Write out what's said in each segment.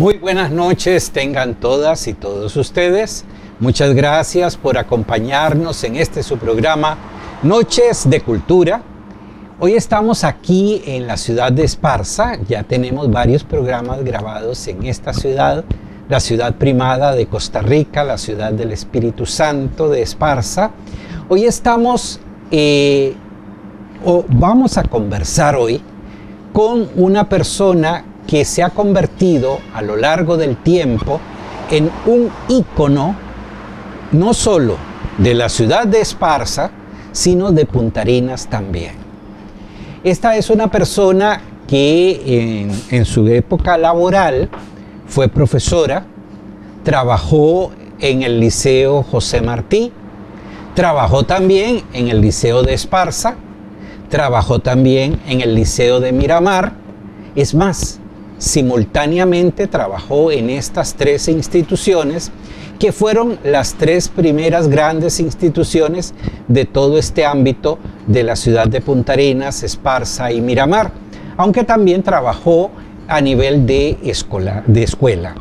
Muy buenas noches tengan todas y todos ustedes. Muchas gracias por acompañarnos en este su programa Noches de Cultura. Hoy estamos aquí en la ciudad de Esparza, ya tenemos varios programas grabados en esta ciudad, la ciudad primada de Costa Rica, la ciudad del Espíritu Santo de Esparza. Hoy estamos, eh, o vamos a conversar hoy con una persona que se ha convertido a lo largo del tiempo en un ícono no solo de la ciudad de Esparza, sino de Puntarinas también. Esta es una persona que en, en su época laboral fue profesora, trabajó en el Liceo José Martí, trabajó también en el Liceo de Esparza, trabajó también en el Liceo de Miramar, es más, simultáneamente trabajó en estas tres instituciones que fueron las tres primeras grandes instituciones de todo este ámbito de la ciudad de Punta Arenas, Esparza y Miramar, aunque también trabajó a nivel de escuela. De escuela.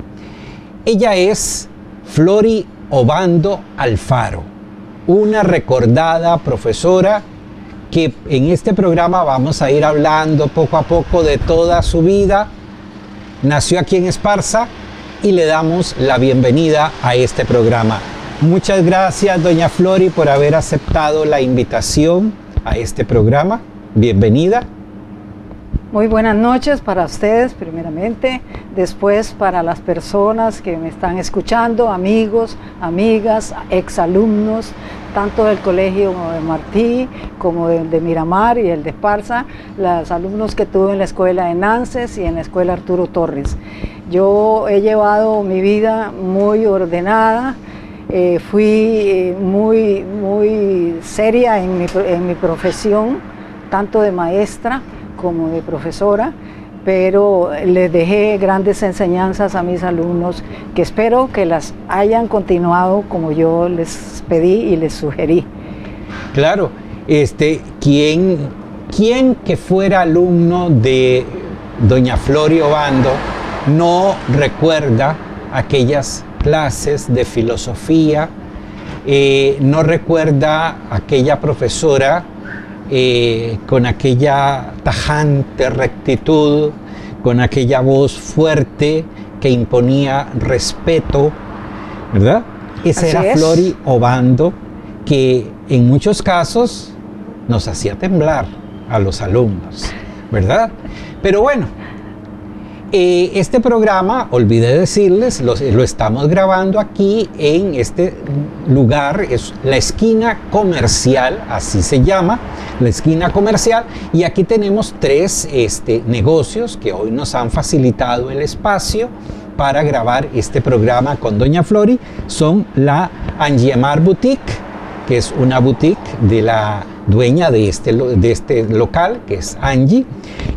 Ella es Flori Obando Alfaro, una recordada profesora que en este programa vamos a ir hablando poco a poco de toda su vida. Nació aquí en Esparza, y le damos la bienvenida a este programa. Muchas gracias, doña Flori, por haber aceptado la invitación a este programa. Bienvenida. Muy buenas noches para ustedes, primeramente, después para las personas que me están escuchando, amigos, amigas, exalumnos, tanto del colegio de Martí como de, Miramar y el de Esparza, los alumnos que tuve en la escuela de Nances y en la escuela Arturo Torres. Yo he llevado mi vida muy ordenada, eh, fui eh, muy, muy seria en mi, en mi profesión, tanto de maestra como de profesora, pero les dejé grandes enseñanzas a mis alumnos que espero que las hayan continuado como yo les pedí y les sugerí. Claro, este, ¿quién, quién que fuera alumno de doña Florio Bando no recuerda aquellas clases de filosofía, eh, no recuerda aquella profesora eh, con aquella tajante rectitud, con aquella voz fuerte que imponía respeto, ¿verdad? Esa era Flori Obando, que en muchos casos nos hacía temblar a los alumnos, ¿verdad? Pero bueno, eh, este programa, olvidé decirles, lo, estamos grabando aquí en este lugar, es la esquina comercial, así se llama, la esquina comercial, y aquí tenemos tres este, negocios que hoy nos han facilitado el espacio para grabar este programa con Doña Flori, son la Angiemar Boutique, que es una boutique de la dueña de este, de este local, que es Angie,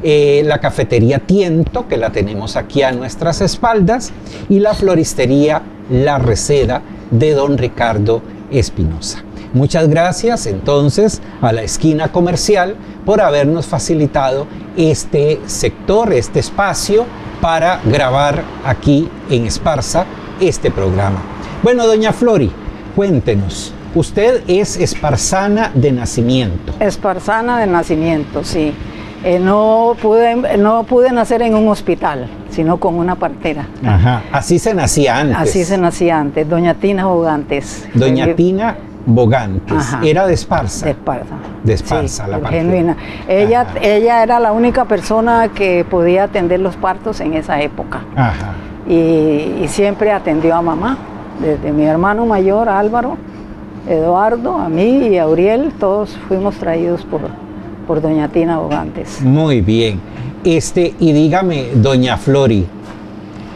eh, la cafetería Tiento, que la tenemos aquí a nuestras espaldas, y la floristería La Receda de don Ricardo Espinosa. Muchas gracias entonces a la esquina comercial por habernos facilitado este sector, este espacio para grabar aquí en Esparza este programa. Bueno, doña Flori, cuéntenos, Usted es esparzana de nacimiento. Esparzana de nacimiento, sí. Eh, no, pude, no pude nacer en un hospital, sino con una partera. Ajá, así se nacía antes. Así se nacía antes, doña Tina Bogantes. Doña eh, Tina Bogantes, era de Esparza. De Esparza. De Esparza, la partera. Genuina. Ella, ella era la única persona que podía atender los partos en esa época. Ajá. Y, y siempre atendió a mamá, desde mi hermano mayor Álvaro Eduardo, a mí y a Uriel, todos fuimos traídos por, por doña Tina Bogantes. Muy bien. Este, y dígame, doña Flori,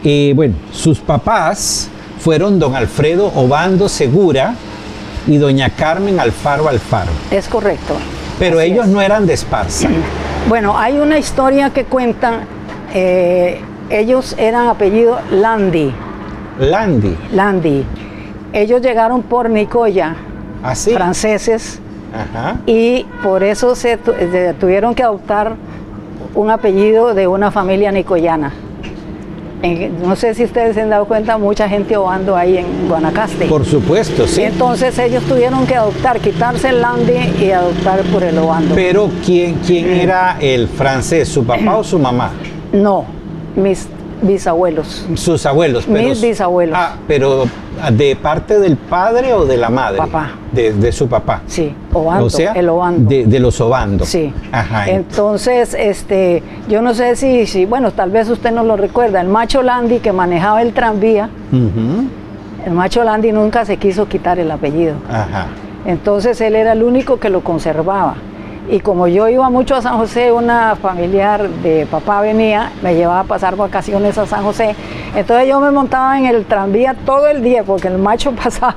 eh, bueno, sus papás fueron don Alfredo Obando Segura y doña Carmen Alfaro Alfaro. Es correcto. Pero ellos no eran de Esparza. Bueno, hay una historia que cuentan, eh, ellos eran apellido Landi. Landi. Landi ellos llegaron por Nicoya, ¿Ah, franceses, y por eso se tuvieron que adoptar un apellido de una familia nicoyana. no sé si ustedes se han dado cuenta, mucha gente ovando ahí en Guanacaste. Por supuesto, sí. Entonces ellos tuvieron que adoptar, quitarse el landi y adoptar por el ovando. Pero ¿quién, quién era el francés, su papá o su mamá? No, mis bisabuelos. Sus abuelos. Pero, Mis bisabuelos. Ah, pero ¿de parte del padre o de la madre? Papá. De, su papá. Sí, Obando, o sea, el Obando. De, los Obando. Sí. Ajá. Entonces, este, yo no sé si, si, bueno, tal vez usted no lo recuerda, el macho Landi que manejaba el tranvía, el macho Landi nunca se quiso quitar el apellido. Ajá. Entonces él era el único que lo conservaba. Y como yo iba mucho a San José, una familiar de papá venía, me llevaba a pasar vacaciones a San José. Entonces yo me montaba en el tranvía todo el día, porque el macho pasaba,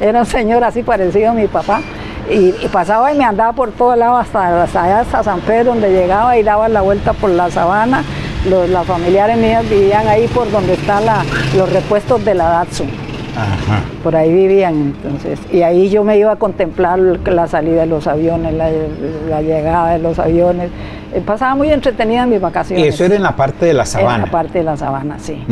era un señor así parecido a mi papá. Y, pasaba y me andaba por todo lado hasta, hasta hasta San Pedro, donde llegaba y daba la vuelta por la sabana. Los, las familiares mías vivían ahí por donde están los repuestos de la Datsun. Por ahí vivían entonces. Y ahí yo me iba a contemplar la salida de los aviones, la, llegada de los aviones. Eh, pasaba muy entretenida en mis vacaciones. ¿Y eso era en la parte de la sabana? En la parte de la sabana, sí.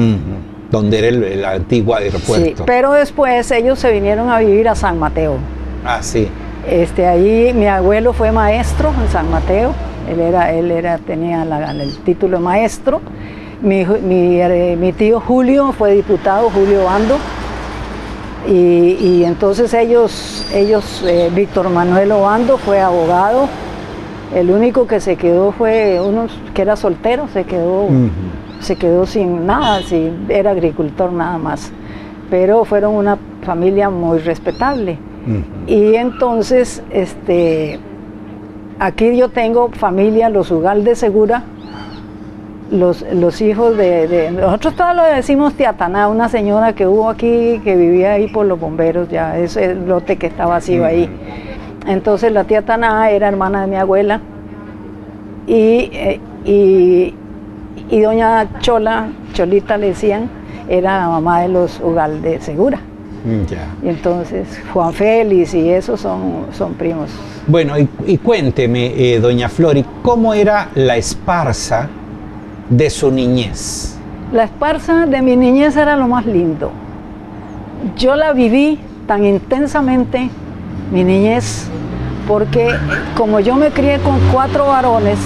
Donde era el, antiguo aeropuerto. Sí, pero después ellos se vinieron a vivir a San Mateo. Ah, sí. Este, ahí mi abuelo fue maestro en San Mateo. Él era, él era, tenía el título de maestro. Mi, mi, eh, mi tío Julio fue diputado, Julio Bando y, entonces ellos, ellos eh, Víctor Manuel Obando fue abogado, el único que se quedó fue uno que era soltero, se quedó, se quedó sin nada, era agricultor nada más. Pero fueron una familia muy respetable. Y entonces, este, aquí yo tengo familia, los Ugal de Segura, los, los hijos de, Nosotros todos lo decimos Tiataná, una señora que hubo aquí, que vivía ahí por los bomberos, ya, ese lote que está vacío ahí. Entonces la tía Taná era hermana de mi abuela y, eh, y, y, doña Chola, Cholita le decían, era la mamá de los Ugal de Segura. Mm, y entonces Juan Félix y esos son, son primos. Bueno, y, cuénteme, eh, doña Flori, ¿cómo era la esparza de su niñez? La esparza de mi niñez era lo más lindo. Yo la viví tan intensamente, mi niñez, porque como yo me crié con cuatro varones,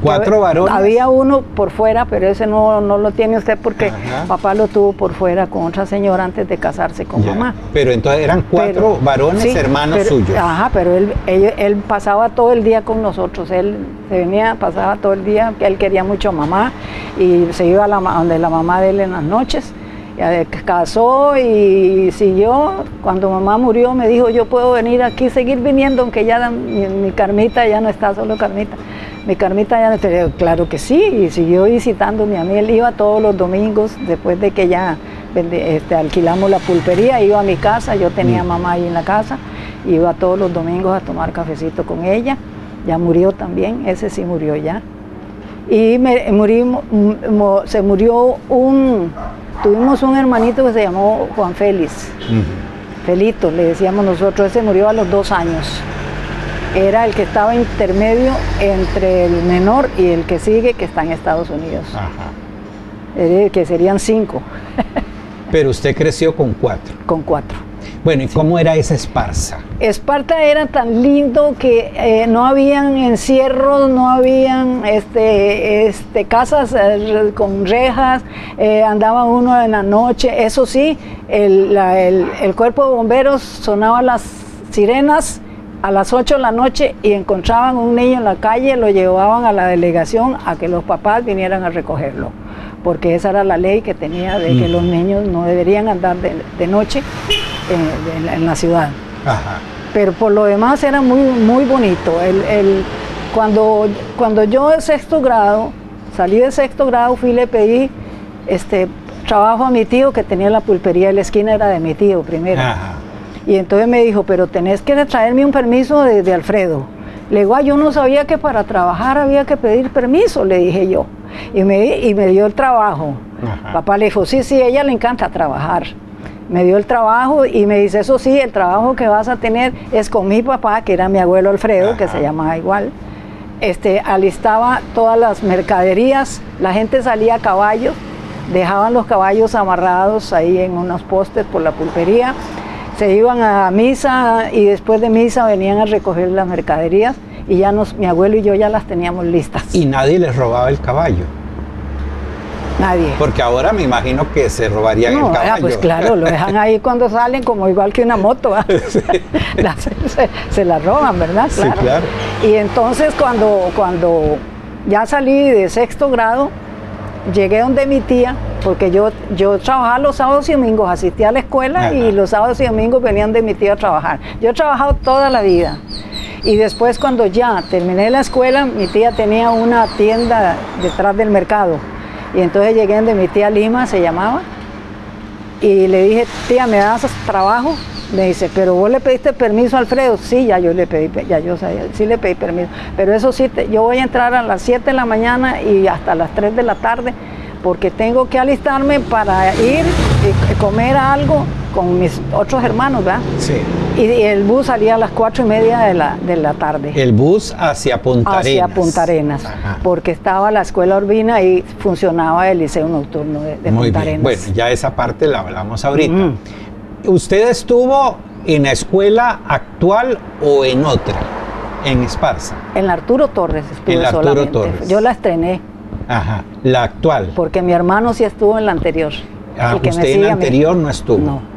¿Cuatro varones? Había uno por fuera, pero ese no, no lo tiene usted porque papá lo tuvo por fuera con otra señora antes de casarse con mamá. Pero entonces eran cuatro varones hermanos suyos. Ajá, pero él, él, pasaba todo el día con nosotros. Él se venía, pasaba todo el día, él quería mucho a mamá y se iba a la, donde la mamá de él en las noches casó y siguió. Cuando mamá murió me dijo, yo puedo venir aquí, seguir viniendo, aunque ya mi, mi, Carmita ya no está, solo Carmita. Mi Carmita ya no está, claro que sí, y siguió visitándome a mí. Él iba todos los domingos, después de que ya este, alquilamos la pulpería, iba a mi casa, yo tenía mm. mamá ahí en la casa, iba todos los domingos a tomar cafecito con ella. Ya murió también, ese sí murió ya. Y me, se murió un, tuvimos un hermanito que se llamó Juan Félix. Felito, le decíamos nosotros, ese murió a los dos años era el que estaba intermedio entre el menor y el que sigue, que está en Estados Unidos. Ajá. que serían cinco. Pero usted creció con cuatro. Con cuatro. Bueno, ¿y cómo era esa Esparza? Esparta era tan lindo que eh, no habían encierros, no habían este, este, casas eh, con rejas, eh, andaba uno en la noche. Eso sí, el, el cuerpo de bomberos sonaba las sirenas a las 8 de la noche y encontraban un niño en la calle, lo llevaban a la delegación a que los papás vinieran a recogerlo, porque esa era la ley que tenía de que los niños no deberían andar de, noche eh, en, la ciudad. Pero por lo demás era muy, muy bonito. El, cuando, cuando yo de sexto grado, salí de sexto grado, fui y le pedí este, trabajo a mi tío que tenía la pulpería de la esquina, era de mi tío primero. Y entonces me dijo, pero tenés que traerme un permiso de, Alfredo. Le digo, yo no sabía que para trabajar había que pedir permiso, le dije yo. Y me, y me dio el trabajo. Papá le dijo, sí, sí, a ella le encanta trabajar. Me dio el trabajo y me dice, eso sí, el trabajo que vas a tener es con mi papá, que era mi abuelo Alfredo, que se llamaba igual. este, alistaba todas las mercaderías, la gente salía a caballo, dejaban los caballos amarrados ahí en unos postes por la pulpería, se iban a misa y después de misa venían a recoger las mercaderías y ya nos, mi abuelo y yo ya las teníamos listas. Y nadie les robaba el caballo. Nadie. Porque ahora me imagino que se robarían No, el ah, caballo. pues claro, lo dejan ahí cuando salen como igual que una moto. ¿ah? La- se, se la roban, ¿verdad? Sí, claro. Y entonces cuando, cuando ya salí de sexto grado, llegué donde mi tía, porque yo, yo trabajaba los sábados y domingos, asistía a la escuela Ajá. y los sábados y domingos venían de mi tía a trabajar. Yo he trabajado toda la vida. Y después cuando ya terminé la escuela, mi tía tenía una tienda detrás del mercado. Y entonces llegué donde mi tía Lima, se llamaba, y le dije, tía, ¿me das trabajo? Me dice, pero vos le pediste permiso a Alfredo. Sí, ya yo le pedí, pe- ya yo sabía, sí le pedí permiso. Pero eso sí, yo voy a entrar a las 7 de la mañana y hasta las 3 de la tarde porque tengo que alistarme para ir y comer algo con mis otros hermanos, ¿verdad? Sí. Y, y el bus salía a las 4 y media de la, de la tarde El bus hacia Punta hacia Arenas. Punta Arenas, Ajá. porque estaba la escuela Urbina y funcionaba el liceo nocturno de, de Muy Punta bien. Arenas. Bueno, ya esa parte la hablamos ahorita. Mm. ¿Usted estuvo en la escuela actual o en otra? En Esparza. En la Arturo Torres estuve En la Arturo solamente. Torres. Yo la estrené Ajá. La actual. porque mi hermano sí estuvo en la anterior. Ah, usted en la anterior no estuvo. No.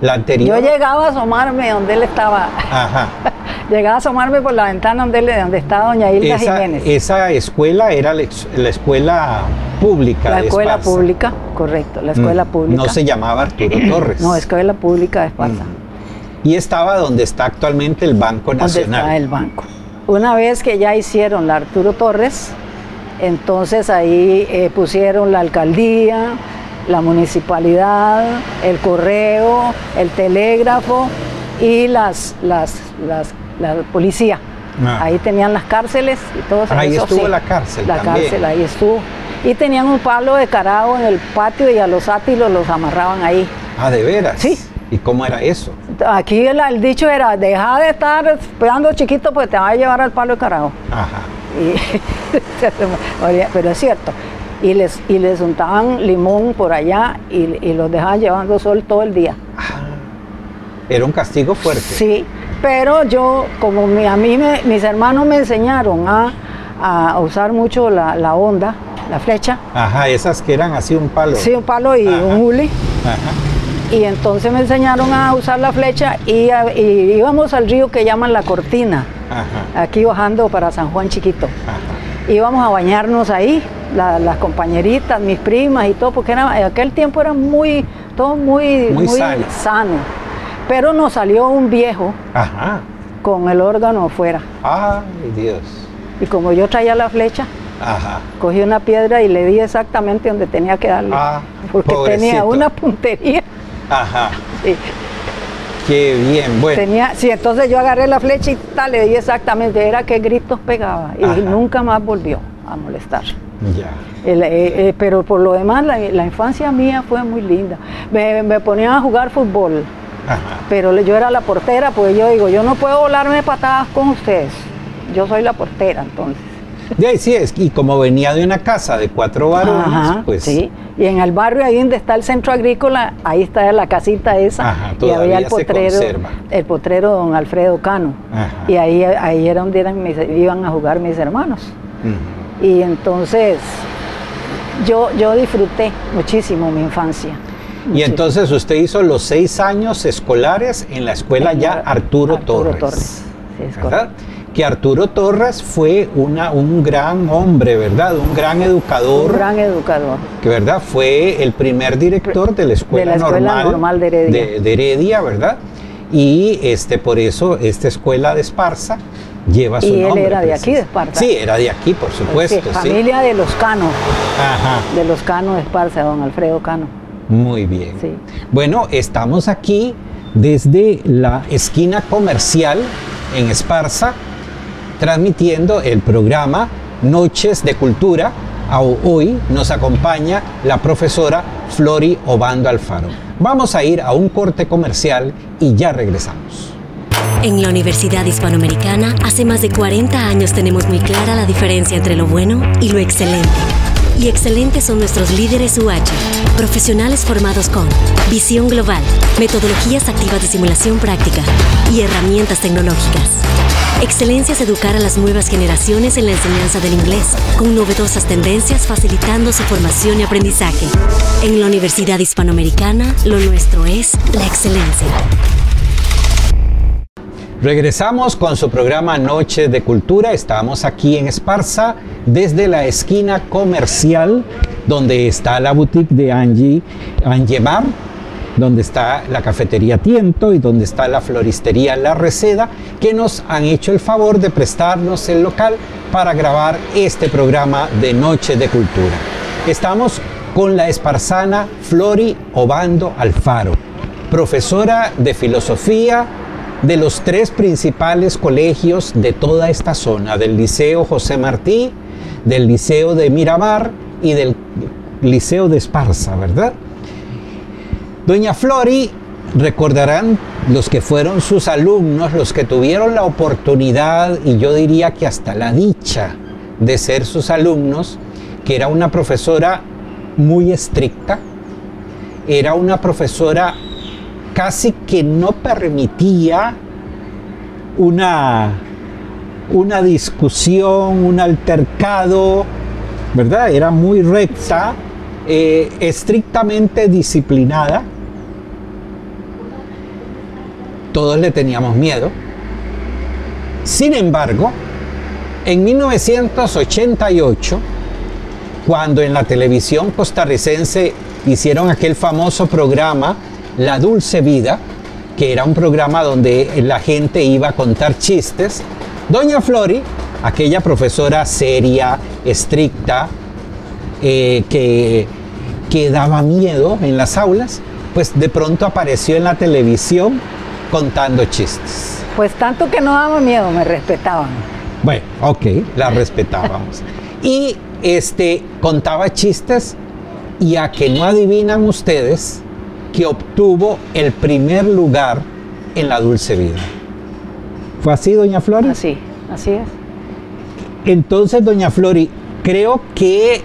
La anterior. Yo llegaba a asomarme donde él estaba. Ajá. llegaba a asomarme por la ventana donde, él- donde estaba doña Hilda Esa, Jiménez. esa escuela era la, escuela pública. la de escuela Esparza. pública, correcto, la escuela Mm. pública. No se llamaba Arturo Torres. No, escuela pública de Esparza. Y estaba donde está actualmente el Banco donde Nacional. está el banco. Una vez que ya hicieron la Arturo Torres, entonces ahí eh, pusieron la alcaldía, la municipalidad, el correo, el telégrafo y las, las, las- la policía. Ah. Ahí tenían las cárceles y todo eso. Ahí estuvo sí. la cárcel La también. cárcel, ahí estuvo. Y tenían un palo de carao en el patio y a los átilos los amarraban ahí. Ah, de veras. Sí. ¿Y cómo era eso? Aquí el, el dicho era, deja de estar esperando chiquito pues te va a llevar al palo de carao. Ajá. Y- pero es cierto. Y les, y les untaban limón por allá y, y los dejaban llevando sol todo el día. Era un castigo fuerte. Sí, pero yo, como mi- a mí me- mis hermanos me enseñaron a, a usar mucho la, la onda, la flecha, Ajá, esas que eran así un palo. sí, un palo y Ajá. un hule. Ajá. Y entonces me enseñaron a usar la flecha y, a- y íbamos al río que llaman la Cortina, Ajá. aquí bajando para San Juan Chiquito. Íbamos a bañarnos ahí, la- las compañeritas, mis primas y todo, porque era, en aquel tiempo era muy, todo muy, Muy sano. sano. Pero nos salió un viejo Ajá. con el órgano afuera. Ay, Dios. Y como yo traía la flecha, Ajá. cogí una piedra y le di exactamente donde tenía que darle. Ah, porque tenía una puntería. Ajá. Sí, Qué bien. Bueno. tenía, sí, entonces yo agarré la flecha y tal, le di exactamente, era que gritos pegaba. Y Ajá. nunca más volvió a molestar. El, eh, eh, pero por lo demás, la, la infancia mía fue muy linda. Me, me ponían a jugar fútbol, Ajá. pero yo era la portera, pues yo digo, yo no puedo volarme patadas con ustedes. Yo soy la portera, entonces. De ahí sí es. Y como venía de una casa de cuatro varones, Ajá, pues. sí. Y en el barrio ahí donde está el centro agrícola, ahí está la casita esa. Ajá, y había el potrero, el potrero don Alfredo Cano. Ajá. Y ahí, ahí era donde eran mis- iban a jugar mis hermanos. Ujú. Y entonces yo, yo disfruté muchísimo mi infancia. Y entonces usted hizo los seis años escolares en la escuela En ya Arturo, Arturo Torres. Torres, sí, ¿verdad? Que Arturo Torres fue una, un gran hombre, ¿verdad? Un gran educador. Un gran educador. que verdad fue el primer director de la escuela, De la Escuela normal, Normal de Heredia. de- de Heredia, verdad y este por eso esta escuela de Esparza lleva su Y él nombre era de aquí, de. Esparza. sí era de aquí por supuesto sí, familia de los Cano, Ajá, de los Cano de Esparza, don Alfredo Cano. muy bien Sí. bueno estamos aquí desde la esquina comercial en Esparza transmitiendo el programa Noches de Cultura. Hoy nos acompaña la profesora Flori Obando Alfaro. Vamos a ir a un corte comercial y ya regresamos. En la Universidad Hispanoamericana, hace más de 40 años tenemos muy clara la diferencia entre lo bueno y lo excelente. Y excelentes son nuestros líderes UH, profesionales formados con visión global, metodologías activas de simulación práctica y herramientas tecnológicas. Excelencia es educar a las nuevas generaciones en la enseñanza del inglés, con novedosas tendencias facilitando su formación y aprendizaje. En la Universidad Hispanoamericana, lo nuestro es la excelencia. Regresamos con su programa Noche de Cultura. Estamos aquí en Esparza, desde la esquina comercial, donde está la boutique de Angie, Angie Mar, donde está la cafetería Tiento y donde está la floristería La Receda, que nos han hecho el favor de prestarnos el local para grabar este programa de Noche de Cultura. Estamos con la esparzana Flori Obando Alfaro, profesora de filosofía de los tres principales colegios de toda esta zona, del Liceo José Martí, del Liceo de Miramar y del Liceo de Esparza, ¿verdad? Doña Flori, recordarán los que fueron sus alumnos, los que tuvieron la oportunidad y yo diría que hasta la dicha de ser sus alumnos, que era una profesora muy estricta, era una profesora casi que no permitía una, una discusión, un altercado, ¿verdad? Era muy recta, eh, estrictamente disciplinada. Todos le teníamos miedo. Sin embargo, en 1988, cuando en la televisión costarricense hicieron aquel famoso programa la Dulce Vida, que era un programa donde la gente iba a contar chistes. Doña Flori, aquella profesora seria, estricta, eh, que, que daba miedo en las aulas, pues de pronto apareció en la televisión contando chistes. Pues tanto que no daba miedo, me respetaban. Bueno, ok, la respetábamos. y este contaba chistes y a que no adivinan ustedes, que obtuvo el primer lugar en la dulce vida. ¿Fue así, doña Flori? Así, así es. Entonces, doña Flori, creo que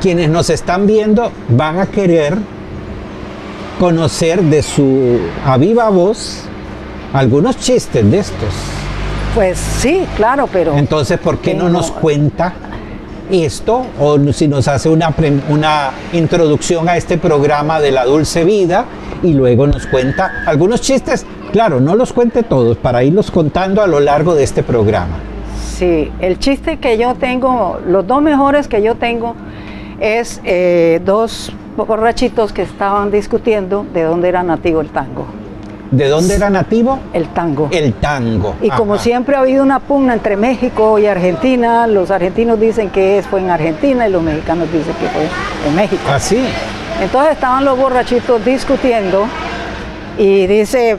quienes nos están viendo van a querer conocer de su a viva voz algunos chistes de estos. Pues sí, claro, pero... Entonces, ¿por qué no nos cuenta esto o si nos hace una, una introducción a este programa de la dulce vida y luego nos cuenta algunos chistes. Claro, no los cuente todos para irlos contando a lo largo de este programa. Sí, el chiste que yo tengo, los dos mejores que yo tengo es eh, dos borrachitos que estaban discutiendo de dónde era nativo el tango. ¿De dónde era nativo? El tango. El tango. Y como siempre ha habido una pugna entre México y Argentina, los argentinos dicen que fue en Argentina y los mexicanos dicen que fue en México. Así. ¿Ah, Entonces estaban los borrachitos discutiendo y dice,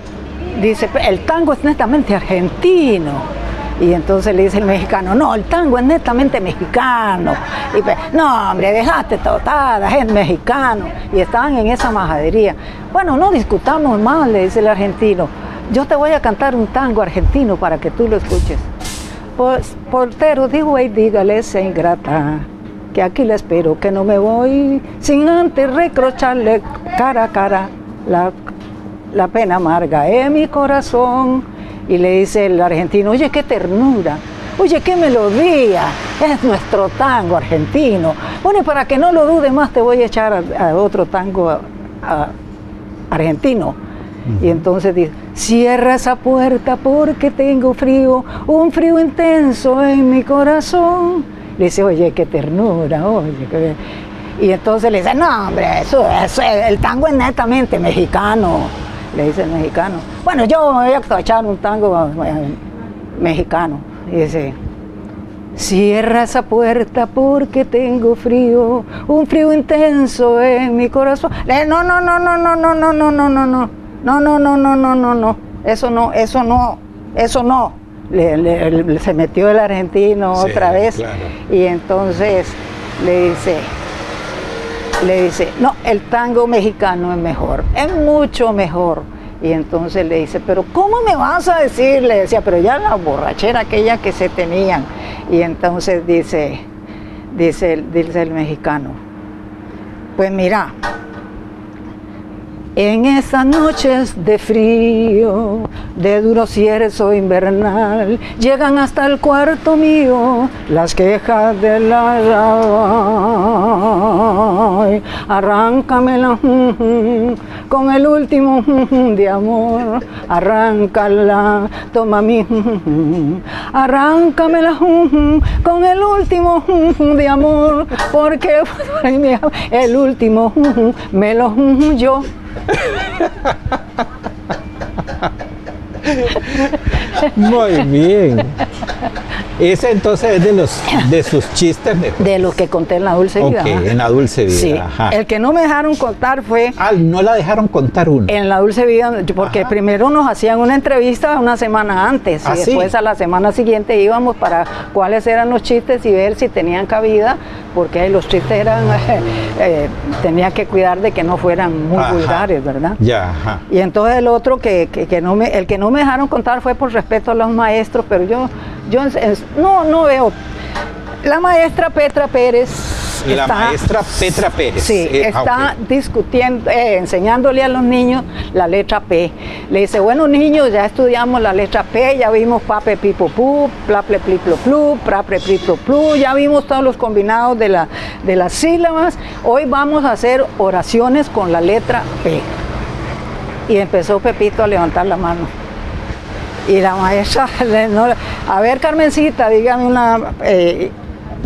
dice, el tango es netamente argentino. Y entonces le dice el mexicano, no, el tango es netamente mexicano. Y pues, no, hombre, dejaste totada, es mexicano. Y estaban en esa majadería. Bueno, no discutamos más, le dice el argentino. Yo te voy a cantar un tango argentino para que tú lo escuches. Pues, portero, digo, y dígale esa ingrata, que aquí le espero, que no me voy sin antes reprocharle cara a cara la, la pena amarga en mi corazón y le dice el argentino, oye, qué ternura, oye, qué melodía, es nuestro tango argentino. Bueno, y para que no lo dude más, te voy a echar a, otro tango argentino. Y entonces dice, cierra esa puerta porque tengo frío, un frío intenso en mi corazón. Le dice, oye, qué ternura, oye, qué... Y entonces le dice, no, hombre, eso, eso, el tango es netamente mexicano le dice el mexicano. Bueno, yo me voy a echar un tango eh, mexicano. Y dice, cierra esa puerta porque tengo frío, un frío intenso en mi corazón. no, no, no, no, no, no, no, no, no, no, no, no, no, no, no, no, no, no, eso no, eso no, eso no. Le, se metió el argentino otra vez y entonces le dice, le dice, no, el tango mexicano es mejor, es mucho mejor. Y entonces le dice, pero ¿cómo me vas a decir? Le decía, pero ya la borrachera aquella que se tenían. Y entonces dice, dice, dice el mexicano, pues mira, en esas noches de frío, de duro cierzo invernal, llegan hasta el cuarto mío las quejas de la ay, Arráncamela con el último de amor, arráncala, toma mi arráncamela con el último de amor, porque el último me lo yo. Muy bien. Ese entonces es de los de sus chistes mejores. De los que conté en la dulce vida. Ok, en la dulce vida. Sí. ajá. El que no me dejaron contar fue Ah, no la dejaron contar uno. en la dulce vida, porque Ajá. primero nos hacían una entrevista una semana antes ¿Ah, y sí? después a la semana siguiente íbamos para cuáles eran los chistes y ver si tenían cabida, porque los chistes eran, eh, tenía que cuidar de que no fueran muy Ajá. vulgares, ¿verdad? Ya, ajá. Y entonces el otro que, que- que no me, el que no me dejaron contar fue por respeto a los maestros, pero yo, yo no, no veo. La maestra Petra Pérez. La está- maestra Petra Pérez. Sí, Eh, ah, está discutiendo, eh, enseñándole a los niños la letra P. Le dice, bueno niños, ya estudiamos la letra P, ya vimos pape pipo pu, plaple pliplo plu, praple pliplo plu, ya vimos todos los combinados de, la, de las sílabas. Hoy vamos a hacer oraciones con la letra P. Y empezó Pepito a levantar la mano. Y la maestra, no, a ver Carmencita, dígame una, eh,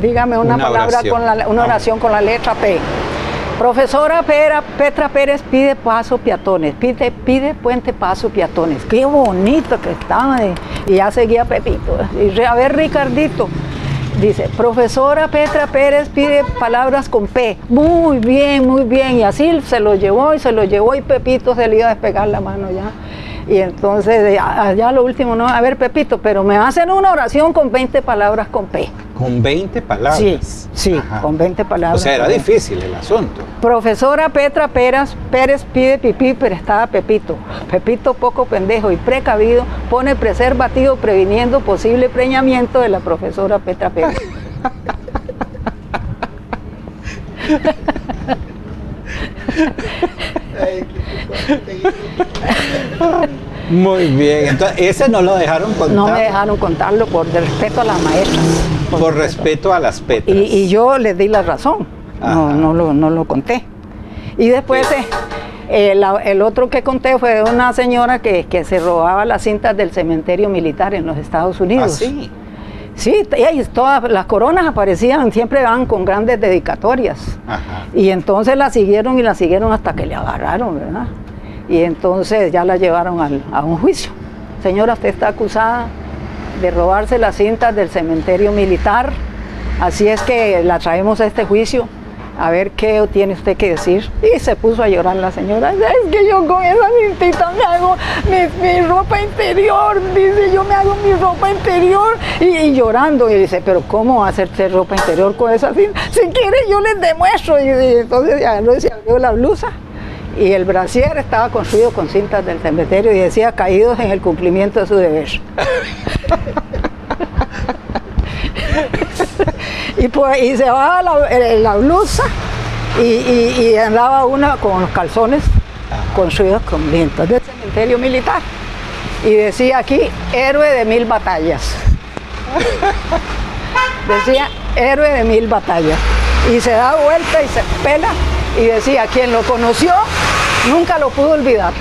dígame una, Una palabra oración. con la, una oración con la letra P. Profesora Pera- Petra Pérez pide paso peatones, pide, pide puente paso peatones. Qué bonito que estaba. eh. Y ya seguía Pepito. Y a ver Ricardito. Dice, profesora Petra Pérez pide palabras con P. Muy bien, muy bien. Y así se lo llevó y se lo llevó y Pepito se le iba a despegar la mano ya. Y entonces, eh, allá lo último, no, a ver Pepito, pero me hacen una oración con 20 palabras con P. Con 20 palabras. Sí, sí, Ajá. con 20 palabras. O sea, era difícil el asunto. Profesora Petra Pérez, Pérez pide pipí, pero estaba Pepito. Pepito poco pendejo y precavido pone preservativo previniendo posible preñamiento de la profesora Petra Pérez. Muy bien. Entonces, ese no lo dejaron contar No me dejaron contarlo por respeto a las maestras. por respeto a las Petras. Y, y yo les di la razón, no, no, lo, no lo conté. Y después eh, eh, el otro que conté fue de una señora que, que se robaba las cintas del cementerio militar en los Estados ¿Ah, Unidos. sí? Sí, y todas las coronas aparecían, siempre van con grandes dedicatorias. Ajá. Y entonces la siguieron y la siguieron hasta que le agarraron, ¿verdad? Y entonces ya la llevaron al- a un juicio. Señora, usted está acusada de robarse las cintas del cementerio militar, así es que la traemos a este juicio. A ver qué tiene usted que decir. Y se puso a llorar la señora. Es que yo con esa cintita me hago mi, ropa interior. Dice, yo me hago mi ropa interior. Y, llorando. Y dice, pero ¿cómo hacerse ropa interior con esa cinta? Si quiere yo les demuestro. Y, y entonces ya no se abrió la blusa. Y el brasier estaba construido con cintas del cementerio y decía caídos en el cumplimiento de su deber. y, pues, y se baja la, eh, blusa y, andaba una con los calzones construidos con cintas del cementerio militar. Y decía aquí, héroe de mil batallas. decía, héroe de mil batallas. Y se da vuelta y se pela y decía, quien lo conoció nunca lo pudo olvidar.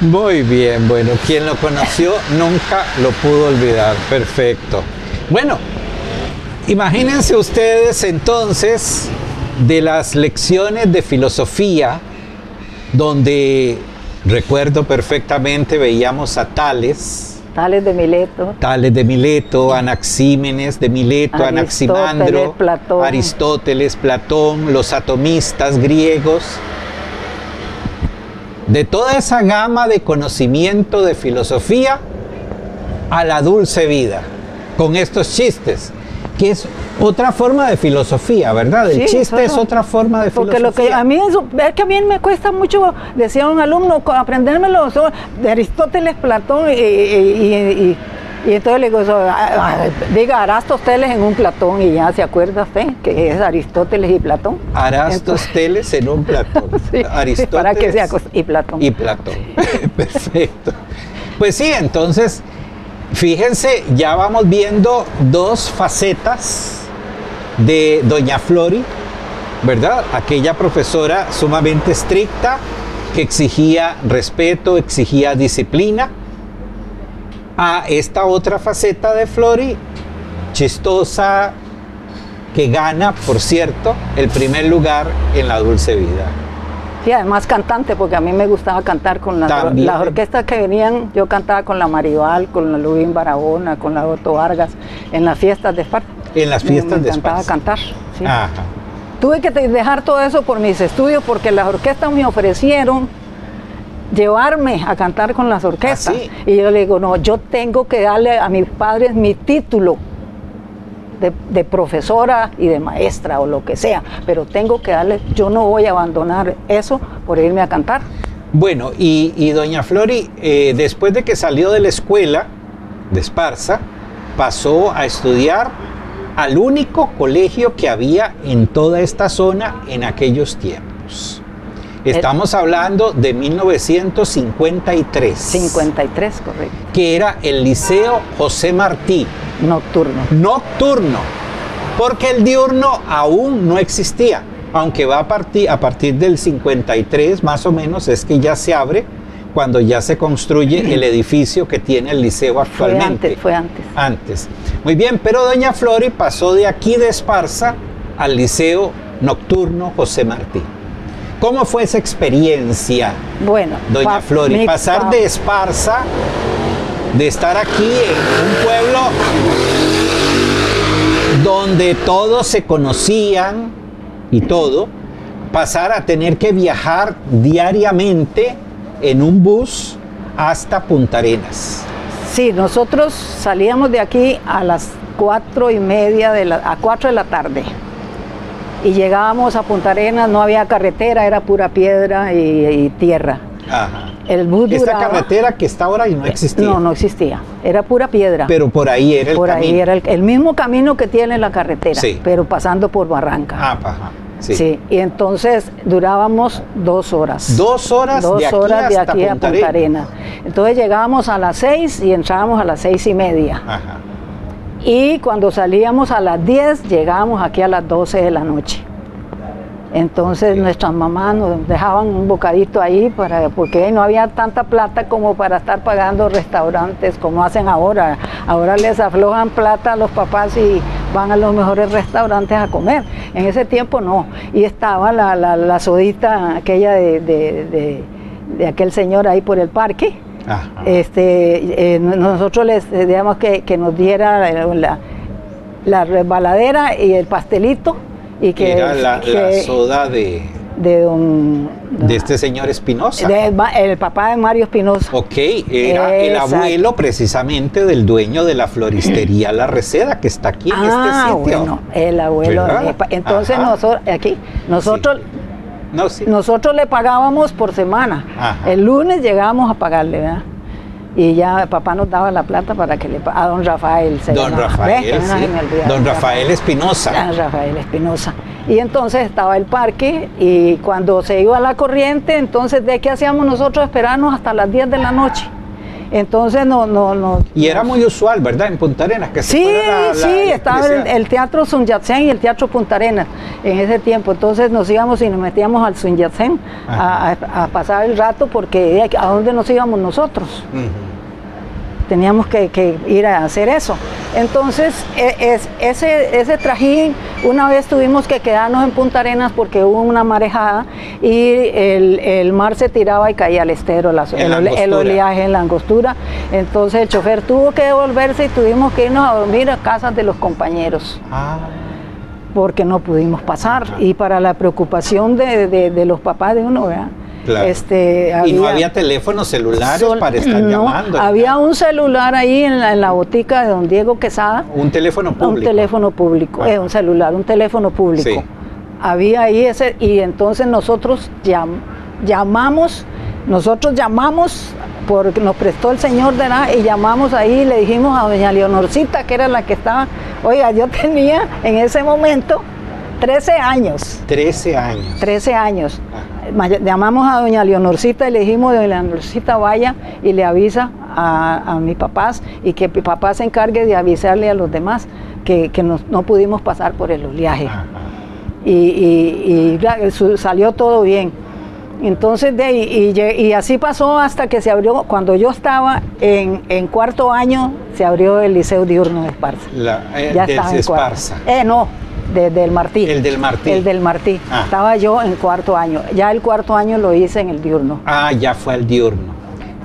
Muy bien, bueno, quien lo conoció nunca lo pudo olvidar. Perfecto. Bueno, imagínense ustedes entonces de las lecciones de filosofía donde recuerdo perfectamente veíamos a Tales, Tales de Mileto. Tales de Mileto, Anaxímenes de Mileto, Anaximandro, Platón. Aristóteles, Platón, los atomistas griegos. De toda esa gama de conocimiento de filosofía a la dulce vida, con estos chistes. que es otra forma de filosofía, ¿verdad? El Sí, chiste es otra forma de Porque filosofía. lo que a mí es, es que a mí me cuesta mucho, decía un alumno, co- aprendérmelo de Aristóteles, Platón y, y- y- y- y entonces le digo, ah, ah, diga Aristóteles en un Platón y ya se acuerda usted que es Aristóteles y Platón. Aristóteles en un Platón. Sí, Aristóteles para que sea y Platón. y Platón. Perfecto. Pues sí, entonces, fíjense, ya vamos viendo dos facetas de Doña Flori, ¿verdad? Aquella profesora sumamente estricta que exigía respeto, exigía disciplina. A esta otra faceta de Flori, chistosa, que gana, por cierto, el primer lugar en la dulce vida. Sí, además cantante, porque a mí me gustaba cantar con las, También. las orquestas que venían, yo cantaba con la Maribal, con la Luis Barahona, con la Otto Vargas, en las fiestas de Esparta. En las Me- fiestas me de encantaba Esparta. cantar. sí. Ajá. Tuve que dejar todo eso por mis estudios porque las orquestas me ofrecieron llevarme a cantar con las orquestas. ¿Ah, sí? Y yo le digo, no, yo tengo que darle a mis padres mi título de, de profesora y de maestra o lo que sea, pero tengo que darle, yo no voy a abandonar eso por irme a cantar. Bueno, y, y doña Flori, eh, después de que salió de la escuela de Esparza, pasó a estudiar al único colegio que había en toda esta zona en aquellos tiempos. Estamos hablando de 1953, 53, correcto, que era el Liceo José Martí, nocturno. nocturno, porque el diurno aún no existía, aunque va a partir, a partir del 53 más o menos es que ya se abre cuando ya se construye el edificio que tiene el liceo Fue actualmente. antes, fue antes. Antes. Muy bien, pero doña Flori pasó de aquí de Esparza al liceo nocturno José Martí. ¿Cómo fue esa experiencia? Bueno, Doña Flori, pasar pa- de Esparza, de estar aquí en un pueblo donde todos se conocían y todo, pasar a tener que viajar diariamente en un bus hasta Punta Arenas. Sí, nosotros salíamos de aquí a las cuatro y media de la, a cuatro de la tarde y llegábamos a Punta Arenas, no había carretera, era pura piedra y, y tierra. Ajá. El bus Esta duraba- carretera que está ahora y no existía. No, no existía, era pura piedra. Pero por ahí era el por camino. ahí era el, el mismo camino que tiene la carretera, Sí. pero pasando por Barranca. Ah, ajá. Sí. Sí. y entonces durábamos dos horas. Dos horas Dos de aquí horas de aquí a Punta Punta Arenas. Arenas. Entonces llegábamos a las seis y entrábamos a las seis y media. Ajá. Y cuando salíamos a las 10, llegábamos aquí a las 12 de la noche. Entonces nuestras mamás nos dejaban un bocadito ahí para, porque no había tanta plata como para estar pagando restaurantes como hacen ahora. Ahora les aflojan plata a los papás y van a los mejores restaurantes a comer. En ese tiempo no. Y estaba la, la, la sodita aquella de, de- de- de aquel señor ahí por el parque. Ajá. Este, eh, nosotros les digamos que, que nos diera la, la- la resbaladera y el pastelito y que, era la, la soda de, de don, de este señor Espinosa. el papá de Mario Espinosa. Ok, era el abuelo precisamente del dueño de la floristería La Receda, que está aquí en ah, este sitio. bueno, el abuelo. Entonces Ajá. nosotros aquí nosotros No, sí. nosotros le pagábamos por semana. Ajá. El lunes llegábamos a pagarle, ¿verdad? Y ya papá nos daba la plata para que le a don Rafael se Don llamaba. Rafael, Don Rafael Espinosa. Ah, Rafael Espinosa. Y entonces estaba el parque y cuando se iba la corriente, entonces ¿de qué hacíamos nosotros? Esperarnos hasta las 10 de la noche. Entonces no, no, no. Y era muy usual, ¿verdad? En Punta Arenas, que se Sí, fuera la- la sí, estaba el, el Teatro Sun Yat-sen y el Teatro Punta Arenas en ese tiempo. Entonces nos íbamos y nos metíamos al Sun Yat-sen a, a- a pasar el rato porque ¿a dónde nos íbamos nosotros? Teníamos que, que ir a hacer eso. Entonces, e- es, ese, ese trajín, una vez tuvimos que quedarnos en Punta Arenas porque hubo una marejada y el, el mar se tiraba y caía al estero, la- el, la oleaje en la angostura. Entonces el chofer tuvo que devolverse y tuvimos que irnos a dormir a casas de los compañeros Ah, porque no pudimos pasar. Y para la preocupación de, de- de los papás de uno, ¿verdad? Este, y no había teléfonos celulares para estar llamando. Había un celular ahí en la, en la, botica de don Diego Quesada. Un teléfono público. Un teléfono público, eh, un celular, un teléfono público. Había ahí ese, y entonces nosotros llamamos, nosotros llamamos porque nos prestó el señor de la y llamamos ahí y le dijimos a doña Leonorcita, que era la que estaba, oiga, yo tenía en ese momento 13 años. 13 años. 13 años. Llamamos a doña Leonorcita y le dijimos, doña Leonorcita, vaya y le avisa a, mis papás y que mi papá se encargue de avisarle a los demás que, no pudimos pasar por el oleaje. Y, y, salió todo bien. Entonces, de, y, y, así pasó hasta que se abrió, cuando yo estaba en, en cuarto año, se abrió el Liceo Diurno de Esparza. Eh, ya estaba en Esparza. Eh, no, del Martí. El del Martí. El del Martí. Ah. Estaba yo en cuarto año. Ya el cuarto año lo hice en el diurno. Ah, ya fue el diurno.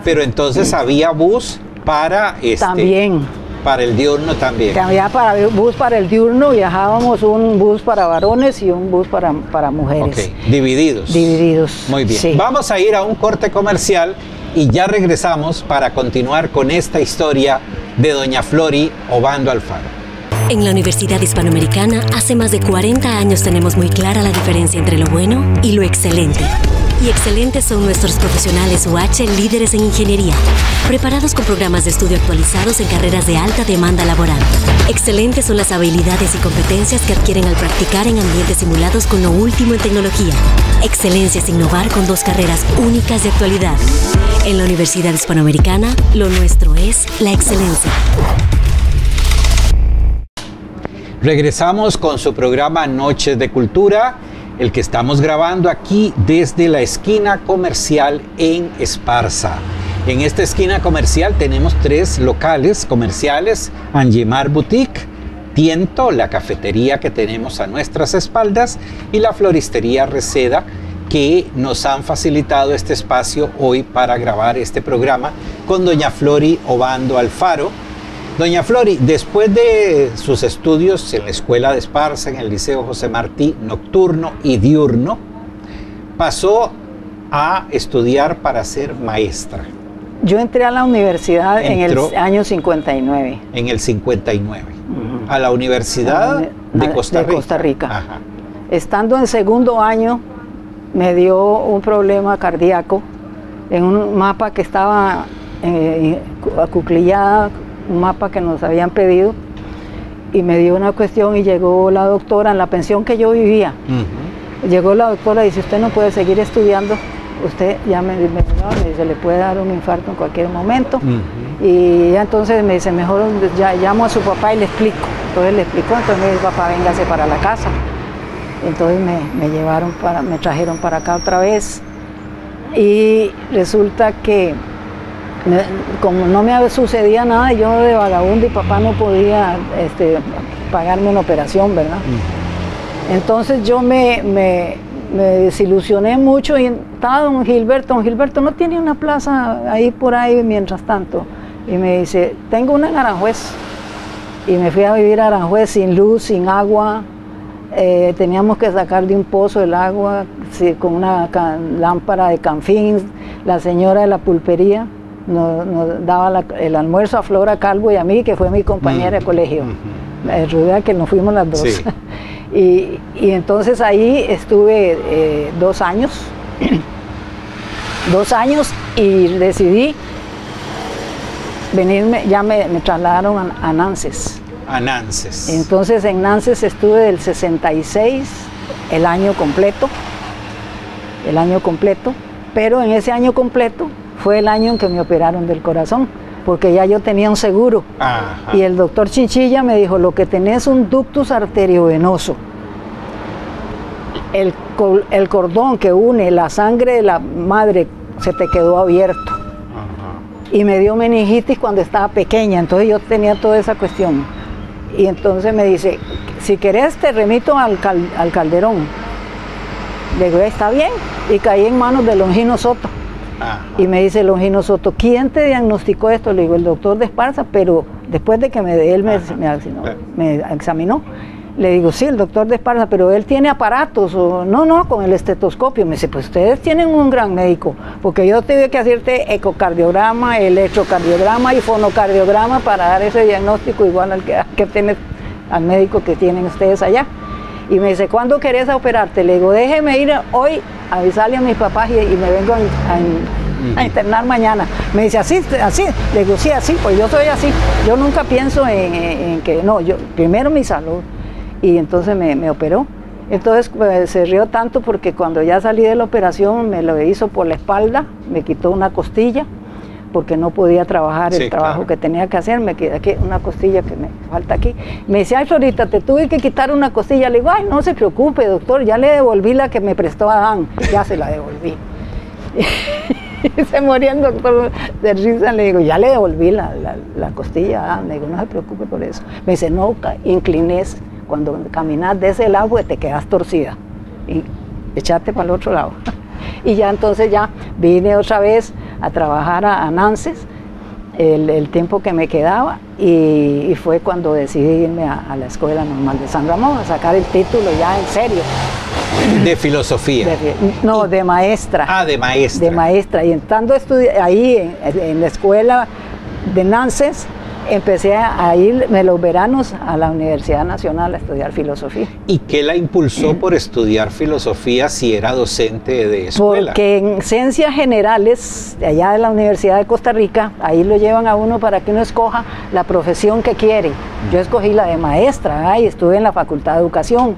Pero entonces había bus para este. También. Para el diurno también. Había para, bus para el diurno, viajábamos un bus para varones y un bus para, para mujeres. Ok, divididos. Divididos. Muy bien. Vamos a ir a un corte comercial y ya regresamos para continuar con esta historia de Doña Flori Obando Alfaro. En la Universidad Hispanoamericana hace más de 40 años tenemos muy clara la diferencia entre lo bueno y lo excelente. Y excelentes son nuestros profesionales UH líderes en ingeniería, preparados con programas de estudio actualizados en carreras de alta demanda laboral. Excelentes son las habilidades y competencias que adquieren al practicar en ambientes simulados con lo último en tecnología. Excelencia es innovar con dos carreras únicas de actualidad. En la Universidad Hispanoamericana, lo nuestro es la excelencia. Regresamos con su programa Noches de Cultura, el que estamos grabando aquí desde la esquina comercial en Esparza. En esta esquina comercial tenemos tres locales comerciales, Angemar Boutique, Tiento, la cafetería que tenemos a nuestras espaldas, y la floristería Reseda, que nos han facilitado este espacio hoy para grabar este programa con doña Flori Obando Alfaro, Doña Flori, después de sus estudios en la Escuela de Esparza, en el Liceo José Martí, nocturno y diurno, pasó a estudiar para ser maestra. Yo entré a la universidad en el año 59. En el 59. A la Universidad de, Costa Rica. Costa Rica. Estando en segundo año, me dio un problema cardíaco en un mapa que estaba eh, acuclillada un mapa que nos habían pedido y me dio una cuestión y llegó la doctora en la pensión que yo vivía. Llegó la doctora y dice, usted no puede seguir estudiando, usted ya me, me, dice, le puede dar un infarto en cualquier momento. Y entonces me dice, mejor ya llamo a su papá y le explico. Entonces le explicó, entonces me dice, papá, véngase para la casa. Entonces me, me llevaron para, me trajeron para acá otra vez. Y resulta que como no me sucedía nada, yo de vagabundo y papá no podía este, pagarme una operación, ¿verdad? Entonces yo me, me, desilusioné mucho y estaba don Gilberto, don Gilberto no tiene una plaza ahí por ahí mientras tanto. Y me dice, tengo una en Aranjuez. Y me fui a vivir a Aranjuez sin luz, sin agua. Eh, teníamos que sacar de un pozo el agua con una lámpara de canfín, la señora de la pulpería nos, daba el almuerzo a Flora Calvo y a mí, que fue mi compañera de colegio. Uh que nos fuimos las dos. y, entonces ahí estuve eh, dos años, dos años y decidí venirme, ya me, trasladaron a, Nances. A Nances. Entonces en Nances estuve del 66, el año completo, el año completo, pero en ese año completo fue el año en que me operaron del corazón, porque ya yo tenía un seguro. Y el doctor Chinchilla me dijo, lo que tenés es un ductus arteriovenoso. El, el, cordón que une la sangre de la madre se te quedó abierto. Y me dio meningitis cuando estaba pequeña, entonces yo tenía toda esa cuestión. Y entonces me dice, si querés te remito al, al calderón. Le digo, está bien. Y caí en manos de Longino Soto. Y me dice Longino Soto, ¿quién te diagnosticó esto? Le digo, el doctor de Esparza, pero después de que me, él me, me, examinó, Le digo, sí, el doctor de Esparza, pero él tiene aparatos, o no, no, con el estetoscopio. Me dice, pues ustedes tienen un gran médico, porque yo tuve que hacerte ecocardiograma, electrocardiograma y fonocardiograma para dar ese diagnóstico igual al que, que tiene, al médico que tienen ustedes allá. Y me dice, ¿cuándo querés operarte? Le digo, déjeme ir hoy avisarle a mis papás y, y me vengo a, a, a, internar mañana. Me dice, así, así. Le digo, sí, así, pues yo soy así. Yo nunca pienso en, en que, no, yo primero mi salud y entonces me, me operó. Entonces pues, se rió tanto porque cuando ya salí de la operación me lo hizo por la espalda, me quitó una costilla porque no podía trabajar el trabajo claro. que tenía que hacer, me quedé aquí una costilla que me falta aquí. Me decía, ay Florita, te tuve que quitar una costilla. Le digo, ay, no se preocupe, doctor, ya le devolví la que me prestó Adán, ya se la devolví. y se moría el doctor de risa, le digo, ya le devolví la, la, la costilla a Adán, le digo, no se preocupe por eso. Me dice, no, inclines cuando caminas de ese lado pues, te quedas torcida y echate para el otro lado. y ya entonces ya vine otra vez a trabajar a, a Nances el, el, tiempo que me quedaba y, y fue cuando decidí irme a, a, la Escuela Normal de San Ramón a sacar el título ya en serio. De filosofía. De, no, de maestra. Ah, de maestra. De maestra. Y estando ahí en, en la escuela de Nances, empecé a ir de los veranos a la Universidad Nacional a estudiar filosofía. ¿Y qué la impulsó por estudiar filosofía si era docente de escuela? Porque en ciencias generales, allá de la Universidad de Costa Rica, ahí lo llevan a uno para que uno escoja la profesión que quiere. Yo escogí la de maestra ¿eh? y estuve en la Facultad de Educación.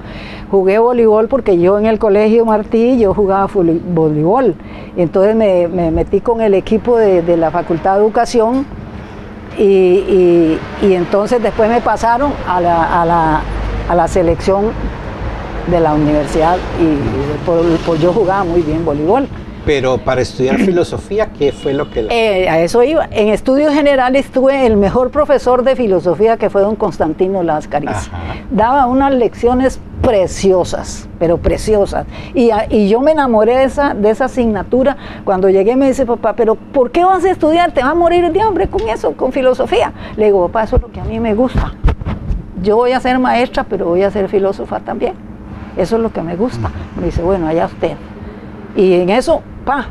Jugué voleibol porque yo en el colegio Martí yo jugaba voleibol. Entonces me, me metí con el equipo de, de la Facultad de Educación y, y, y, entonces después me pasaron a la, a la, a la selección de la universidad y por, por, yo jugaba muy bien voleibol. Pero para estudiar filosofía, ¿qué fue lo que...? La... Eh, a eso iba. En estudios generales tuve el mejor profesor de filosofía que fue don Constantino Lascaris. Daba unas lecciones preciosas, pero preciosas. Y, y, yo me enamoré de esa, de esa asignatura. Cuando llegué me dice, papá, pero ¿por qué vas a estudiar? Te va a morir de hambre con eso, con filosofía. Le digo, papá, eso es lo que a mí me gusta. Yo voy a ser maestra, pero voy a ser filósofa también. Eso es lo que me gusta. Me dice, bueno, allá usted. Y en eso, pa,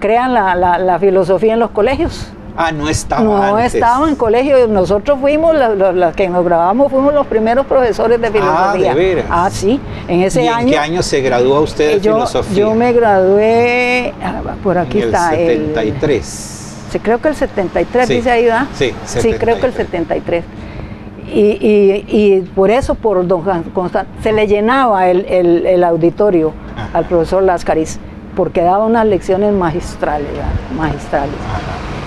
crean la, la, la filosofía en los colegios. Ah, no estaba. No antes. estaba en colegio. Nosotros fuimos, las que nos grabamos, fuimos los primeros profesores de filosofía. Ah, ¿de veras? Ah, sí. En ese ¿Y en año. qué año se graduó usted de yo, filosofía? Yo me gradué, ah, por aquí en está. El 73. El, sí, creo que el 73 sí. dice ahí, ¿verdad? Sí, 73. sí, creo que el 73. Y, y, y por eso, por don Constante, se le llenaba el, el, el auditorio. Al profesor Lascaris, porque daba unas lecciones magistrales, magistrales.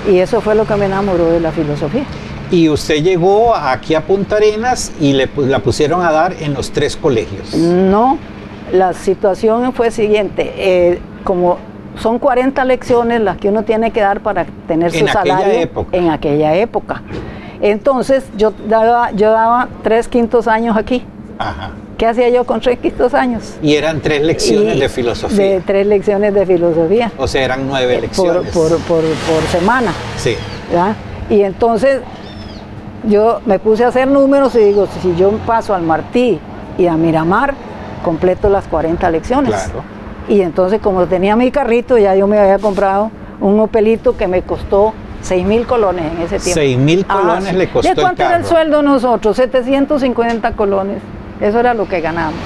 Y eso fue lo que me enamoró de la filosofía. Y usted llegó aquí a Punta Arenas y le, la pusieron a dar en los tres colegios. No, la situación fue siguiente. Eh, como son 40 lecciones las que uno tiene que dar para tener su en salario aquella época. en aquella época. Entonces yo daba, yo daba tres quintos años aquí. Ajá. ¿Qué hacía yo con tres quintos años? Y eran tres lecciones y de filosofía. De tres lecciones de filosofía. O sea, eran nueve por, lecciones. Por, por, por semana. Sí. ¿verdad? Y entonces yo me puse a hacer números y digo, si yo paso al Martí y a Miramar, completo las 40 lecciones. Claro. Y entonces como tenía mi carrito, ya yo me había comprado un Opelito que me costó 6 mil colones en ese tiempo. 6 mil colones ah, le costó ¿De cuánto el era el sueldo nosotros? 750 colones. Eso era lo que ganábamos.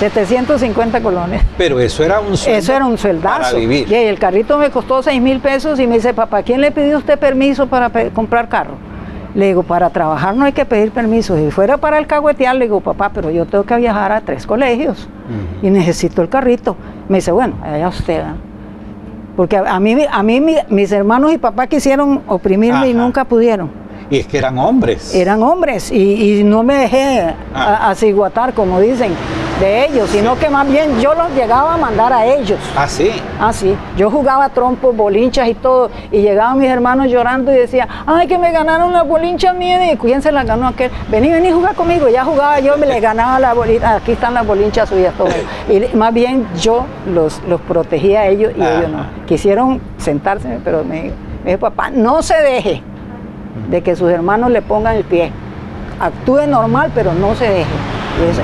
750 colones. Pero eso era un sueldo Eso era un sueldazo. Para vivir. Y el carrito me costó 6 mil pesos y me dice, papá, ¿quién le pidió usted permiso para comprar carro? Le digo, para trabajar no hay que pedir permiso. Si fuera para el cagüetear, le digo, papá, pero yo tengo que viajar a tres colegios uh -huh. y necesito el carrito. Me dice, bueno, allá usted. ¿eh? Porque a, mí, a mí mi, mis hermanos y papá quisieron oprimirme Ajá. y nunca pudieron. Y es que eran hombres. Eran hombres y, y no me dejé ah. aciguatar, como dicen, de ellos, sino sí. que más bien yo los llegaba a mandar a ellos. Ah, sí. Ah, sí. Yo jugaba trompos, bolinchas y todo, y llegaban mis hermanos llorando y decía, ay, que me ganaron las bolinchas mías, y quién se las ganó aquel. Vení, vení, jugar conmigo. Ya jugaba yo, me le ganaba la bolita, aquí están las bolinchas suyas, todo. y más bien yo los, los protegía a ellos y ellos no. Quisieron sentarse, pero me, me dijo, papá, no se deje de que sus hermanos le pongan el pie. Actúe normal, pero no se deje.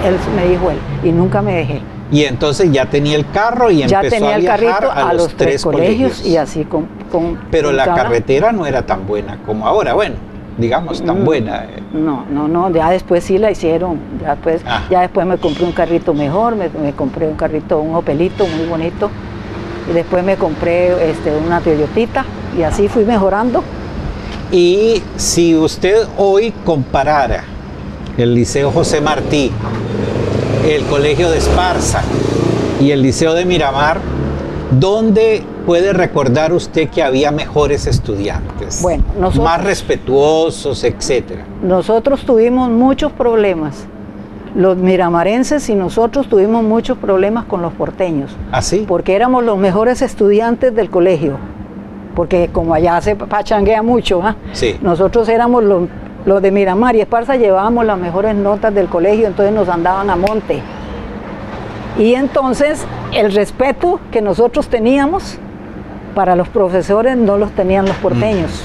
Él me dijo él, y nunca me dejé. Y entonces ya tenía el carro y ya empezó tenía a el viajar carrito a, a los, los tres colegios, y así con... con Pero con la carretera no era tan buena como ahora, bueno, digamos, tan Mm. buena. eh. No, no, no, ya después sí la hicieron, ya después, Ah. ya después me compré un carrito mejor, me, me compré un carrito, un Opelito muy bonito, y después me compré este, una Toyotita, y así fui mejorando. Y si usted hoy comparara el Liceo José Martí, el Colegio de Esparza y el Liceo de Miramar, ¿dónde puede recordar usted que había mejores estudiantes? Bueno, nosotros- Más respetuosos, etcétera. Nosotros tuvimos muchos problemas, los miramarenses y nosotros tuvimos muchos problemas con los porteños, ¿Así? porque éramos los mejores estudiantes del colegio, porque como allá se pachanguea mucho, ¿ah? Sí. nosotros éramos los, los de Miramar y Esparza llevábamos las mejores notas del colegio, entonces nos andaban a monte. Y entonces el respeto que nosotros teníamos para los profesores no los tenían los porteños.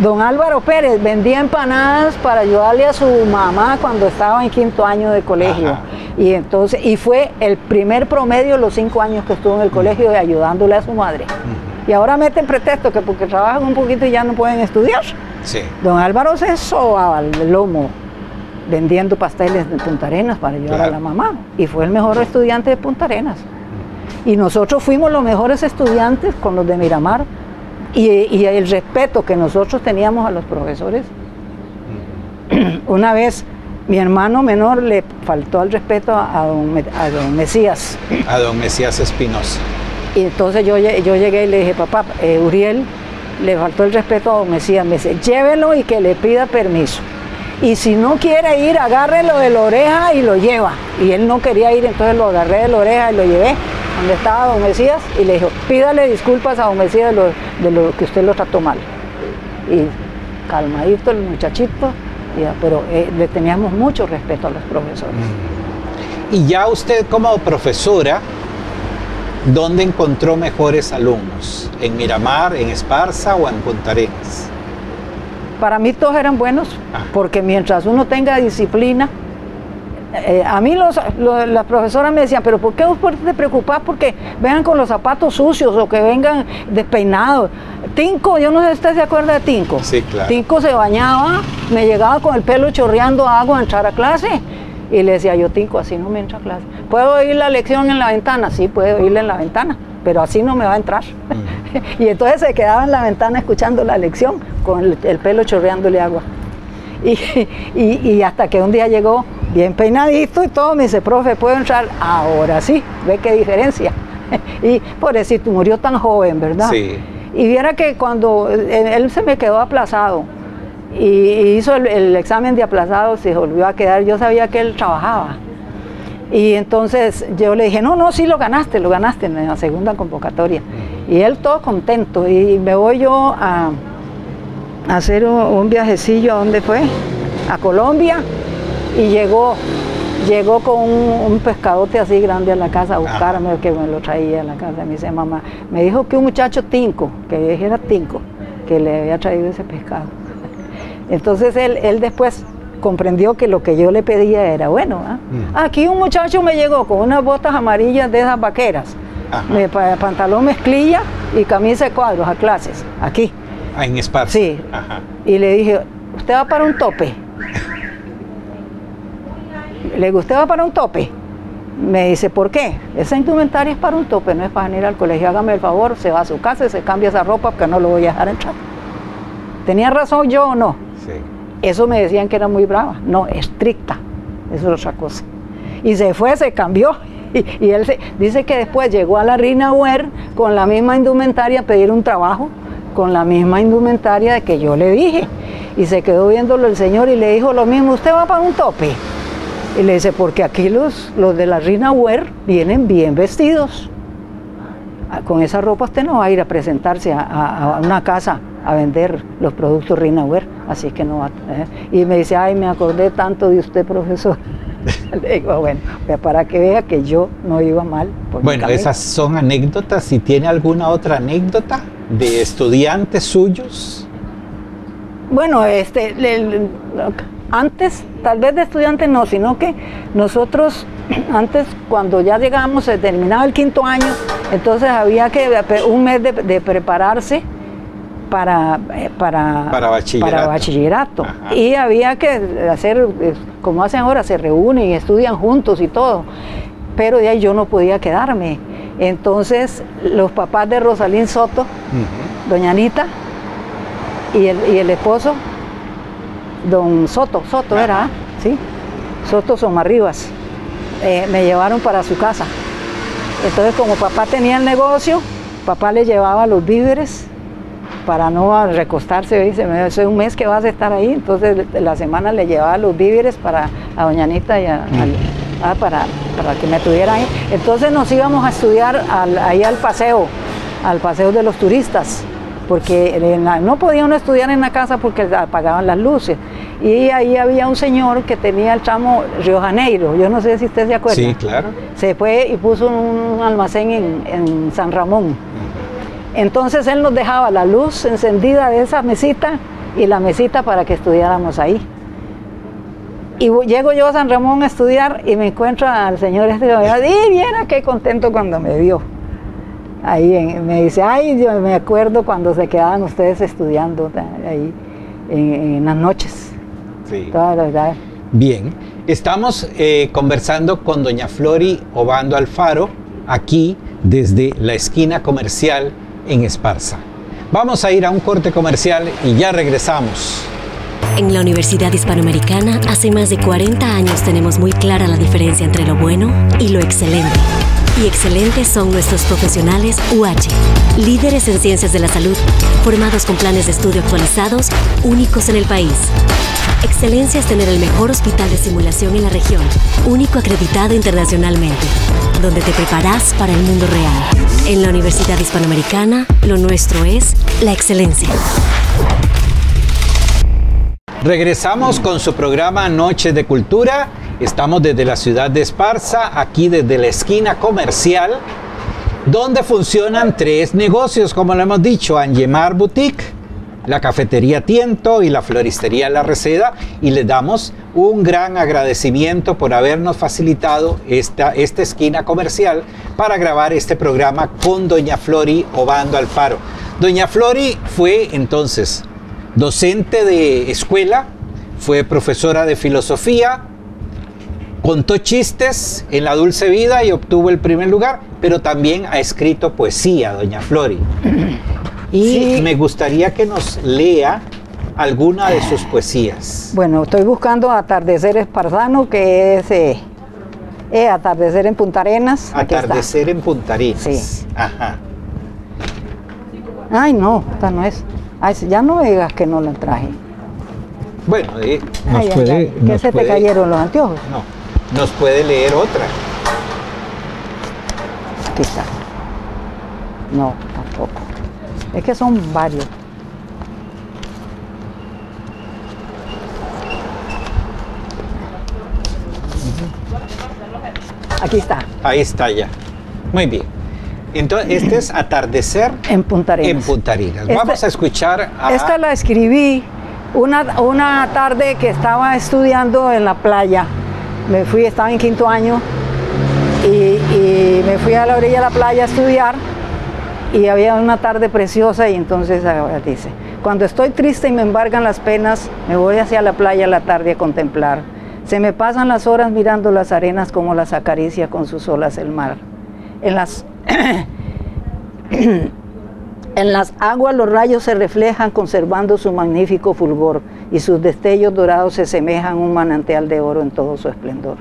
Don Álvaro Pérez vendía empanadas para ayudarle a su mamá cuando estaba en quinto año de colegio. Ajá. Y entonces, y fue el primer promedio los cinco años que estuvo en el colegio y ayudándole a su madre. Y ahora meten pretexto que porque trabajan un poquito y ya no pueden estudiar. Sí. Don Álvaro se sobaba el lomo vendiendo pasteles de Punta Arenas para ayudar Claro. a la mamá. Y fue el mejor estudiante de Punta Arenas. Y nosotros fuimos los mejores estudiantes con los de Miramar. Y, y el respeto que nosotros teníamos a los profesores. Una vez mi hermano menor le faltó al respeto a, don, a don Mesías. A don Mesías Espinosa. Y entonces yo, yo llegué y le dije, papá, eh, Uriel le faltó el respeto a don Mesías. Me dice, llévelo y que le pida permiso. Y si no quiere ir, agárrelo de la oreja y lo lleva. Y él no quería ir, entonces lo agarré de la oreja y lo llevé donde estaba don Mesías y le dijo, pídale disculpas a don Mesías de lo, de lo que usted lo trató mal. Y calmadito el muchachito, ya, pero eh, le teníamos mucho respeto a los profesores. Y ya usted como profesora, ¿dónde encontró mejores alumnos? ¿En Miramar, en Esparza o en Punta Arenas? Para mí todos eran buenos, Ah. porque mientras uno tenga disciplina, eh, a mí los, lo- las profesoras me decían, pero ¿por qué vos te preocupás porque vengan con los zapatos sucios o que vengan despeinados? Tinco, yo no sé si usted se acuerda de Tinco. Sí, claro. Tinco se bañaba, me llegaba con el pelo chorreando agua a entrar a clase. Y le decía yo, Tinco, así no me entra a clase. ¿Puedo oír la lección en la ventana? Sí, puedo oírla en la ventana, pero así no me va a entrar. y entonces se quedaba en la ventana escuchando la lección con el, el pelo chorreándole agua. Y, y- y hasta que un día llegó bien peinadito y todo, me dice, profe, ¿puedo entrar? Ahora sí, ve qué diferencia. y pobrecito, murió tan joven, ¿verdad? Sí. Y viera que cuando eh, él se me quedó aplazado y, hizo el, el examen de aplazado, se volvió a quedar, yo sabía que él trabajaba. Y entonces yo le dije, no, no, sí lo ganaste, lo ganaste en la segunda convocatoria. Y él todo contento. Y me voy yo a, a hacer un, un viajecillo, ¿a dónde fue? A Colombia. Y llegó, llegó con un, un pescadote así grande a la casa a buscarme, que me lo traía a la casa. Me dice, mamá, me dijo que un muchacho tinco, que era tinco, que le había traído ese pescado. Entonces él, él después comprendió que lo que yo le pedía era bueno. ¿ah? Mm. Aquí un muchacho me llegó con unas botas amarillas de esas vaqueras, me- pa- pantalón mezclilla y camisa de cuadros a clases, aquí. Ah, en Esparza. Sí. Ajá. Y le dije, ¿usted va para un tope? Le digo, ¿usted va para un tope? Me dice, ¿por qué? Esa indumentaria es para un tope, no es para venir al colegio. Hágame el favor, se va a su casa y se cambia esa ropa porque no lo voy a dejar entrar. ¿Tenía razón yo o no? Eso me decían que era muy brava. No, estricta. Eso es otra cosa. Y se fue, se cambió. Y, él se- dice que después llegó a la Rina Wear con la misma indumentaria a pedir un trabajo, con la misma indumentaria de que yo le dije. Y se quedó viéndolo el señor y le dijo lo mismo, ¿usted va para un tope? Y le dice, porque aquí los, los de la Rina Wear vienen bien vestidos. Ah, Con esa ropa usted no va a ir a presentarse a una casa a vender los productos Rina Wear, así que no va. ¿eh? Y me dice, ay, me acordé tanto de usted, profesor. Le digo, bueno, pues para que vea que yo no iba mal. por Bueno, camino". esas son anécdotas. Si tiene alguna otra anécdota de estudiantes suyos. Bueno, este, antes, tal vez de estudiantes no, sino que nosotros antes cuando ya llegábamos, se terminaba el quinto año, entonces había que un mes de, prepararse para, eh, para, para bachillerato. Y había que hacer, eh, como hacen ahora, se reúnen y estudian juntos y todo. Pero de ahí yo no podía quedarme. Entonces los papás de Rosalín Soto, doña Anita y el, y el esposo don Soto, Soto era, ¿sí? Soto Somarribas, eh, me llevaron para su casa. Entonces como papá tenía el negocio, papá le llevaba los víveres para no recostarse, dice, es un mes que vas a estar ahí, entonces la semana le llevaba los víveres para a doña Anita y a, ah, para, para que me tuvieran ahí. Entonces nos íbamos a estudiar ahí al paseo, al paseo de los turistas porque no podía uno estudiar en la casa porque apagaban las luces. Y ahí había un señor que tenía el tramo Río Janeiro, yo no sé si usted se acuerda. Sí, claro. Se fue y puso un almacén en, San Ramón. Entonces él nos dejaba la luz encendida de esa mesita y la mesita para que estudiáramos ahí. Y llego yo a San Ramón a estudiar y me encuentro al señor este y viera qué contento cuando me vio ahí me dice, ay, yo me acuerdo cuando se quedaban ustedes estudiando ahí en, las noches. Sí. Bien, estamos eh, conversando con doña Flori Obando Alfaro, aquí desde la esquina comercial en Esparza. Vamos a ir a un corte comercial y ya regresamos. En la Universidad Hispanoamericana hace más de 40 años tenemos muy clara la diferencia entre lo bueno y lo excelente y excelentes son nuestros profesionales UH, líderes en ciencias de la salud, formados con planes de estudio actualizados, únicos en el país. Excelencia es tener el mejor hospital de simulación en la región, único acreditado internacionalmente, donde te preparas para el mundo real. En la Universidad Hispanoamericana, lo nuestro es la excelencia. Regresamos con su programa Noche de Cultura Estamos desde la ciudad de Esparza, aquí desde la esquina comercial, donde funcionan tres negocios, como lo hemos dicho, Angemar Boutique, la cafetería Tiento y la floristería La Receda, y les damos un gran agradecimiento por habernos facilitado esta, esta esquina comercial para grabar este programa con doña Flori Obando Alfaro. Doña Flori fue entonces docente de escuela, fue profesora de filosofía, Contó chistes en La Dulce Vida y obtuvo el primer lugar, pero también ha escrito poesía, doña Flori. Y me gustaría que nos lea alguna de sus poesías. Bueno, estoy buscando Atardecer Esparzano, que es eh, eh, Atardecer en Punta Arenas. Atardecer en Punta Arenas. Sí. Ajá. Ay, no, esta no es. Ay, ya no digas que no la traje. Bueno, eh, nos puede, ¿Qué se te cayeron los anteojos? No nos puede leer otra. Aquí está. No, tampoco. Es que son varios. Aquí está. Ahí está ya. Muy bien. Entonces, este es Atardecer en Punta Arenas. En Arenas. Vamos a escuchar a... Esta la escribí una, una tarde que estaba estudiando en la playa me fui, estaba en quinto año y, me fui a la orilla de la playa a estudiar y había una tarde preciosa y entonces dice, cuando estoy triste y me embargan las penas, me voy hacia la playa a la tarde a contemplar. Se me pasan las horas mirando las arenas como las acaricia con sus olas el mar. En las, en las aguas los rayos se reflejan conservando su magnífico fulgor y sus destellos dorados se semejan a un manantial de oro en todo su esplendor.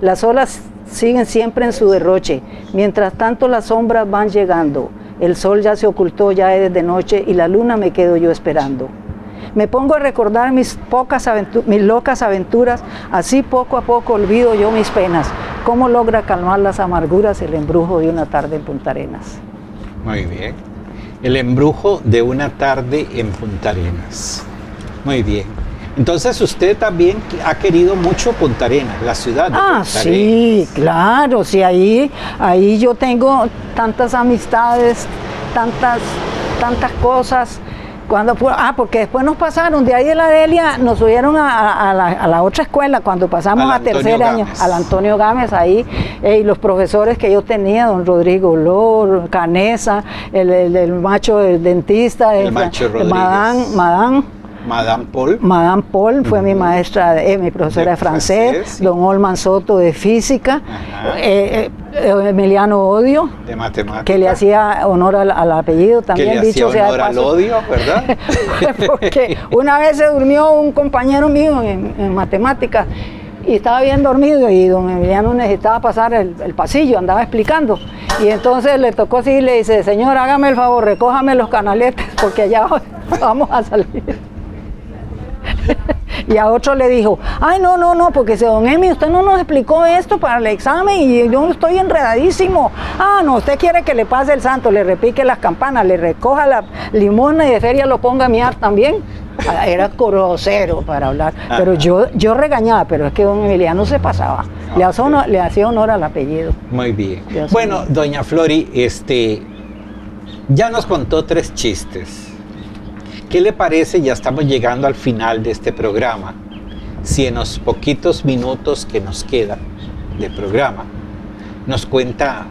Las olas siguen siempre en su derroche, mientras tanto las sombras van llegando. El sol ya se ocultó, ya es de noche y la luna me quedo yo esperando. Me pongo a recordar mis, pocas mis locas aventuras, así poco a poco olvido yo mis penas. ¿Cómo logra calmar las amarguras el embrujo de una tarde en Punta Arenas? Muy bien. El embrujo de una tarde en Punta Arenas. Muy bien. Entonces usted también ha querido mucho Punta Arenas, la ciudad. De ah, sí, claro, sí, ahí, ahí yo tengo tantas amistades, tantas, tantas cosas Cuando, ah, porque después nos pasaron, de ahí de la Delia nos subieron a, la, otra escuela cuando pasamos a tercer año, al Antonio Gámez ahí, eh, y los profesores que yo tenía, don Rodrigo Lor, Canesa, el, macho el dentista, el, macho Madame, Madame Paul. Madame Paul fue mi maestra, eh, mi profesora de, francés, don Olman Soto de física, eh, eh, Emiliano Odio, de matemáticas, que le hacía honor al, apellido también. Que le dicho hacía honor al odio, ¿verdad? Porque una vez se durmió un compañero mío en, matemáticas y estaba bien dormido y don Emiliano necesitaba pasar el, el, pasillo, andaba explicando. Y entonces le tocó así y le dice, señor, hágame el favor, recójame los canaletes porque allá vamos a salir. y a otro le dijo, ay, no, no, no, porque don Emi, usted no nos explicó esto para el examen y yo estoy enredadísimo. Ah, no, usted quiere que le pase el santo, le repique las campanas, le recoja la limona y de feria lo ponga a miar también. Ah, era grosero para hablar, pero yo, yo regañaba, pero es que don Emiliano se pasaba. Le, hacía honor, le hacía honor al apellido. Muy bien. Bueno, doña Flori, este, ya nos contó tres chistes ¿Qué le parece? Ya estamos llegando al final de este programa. Si en los poquitos minutos que nos quedan de programa nos cuenta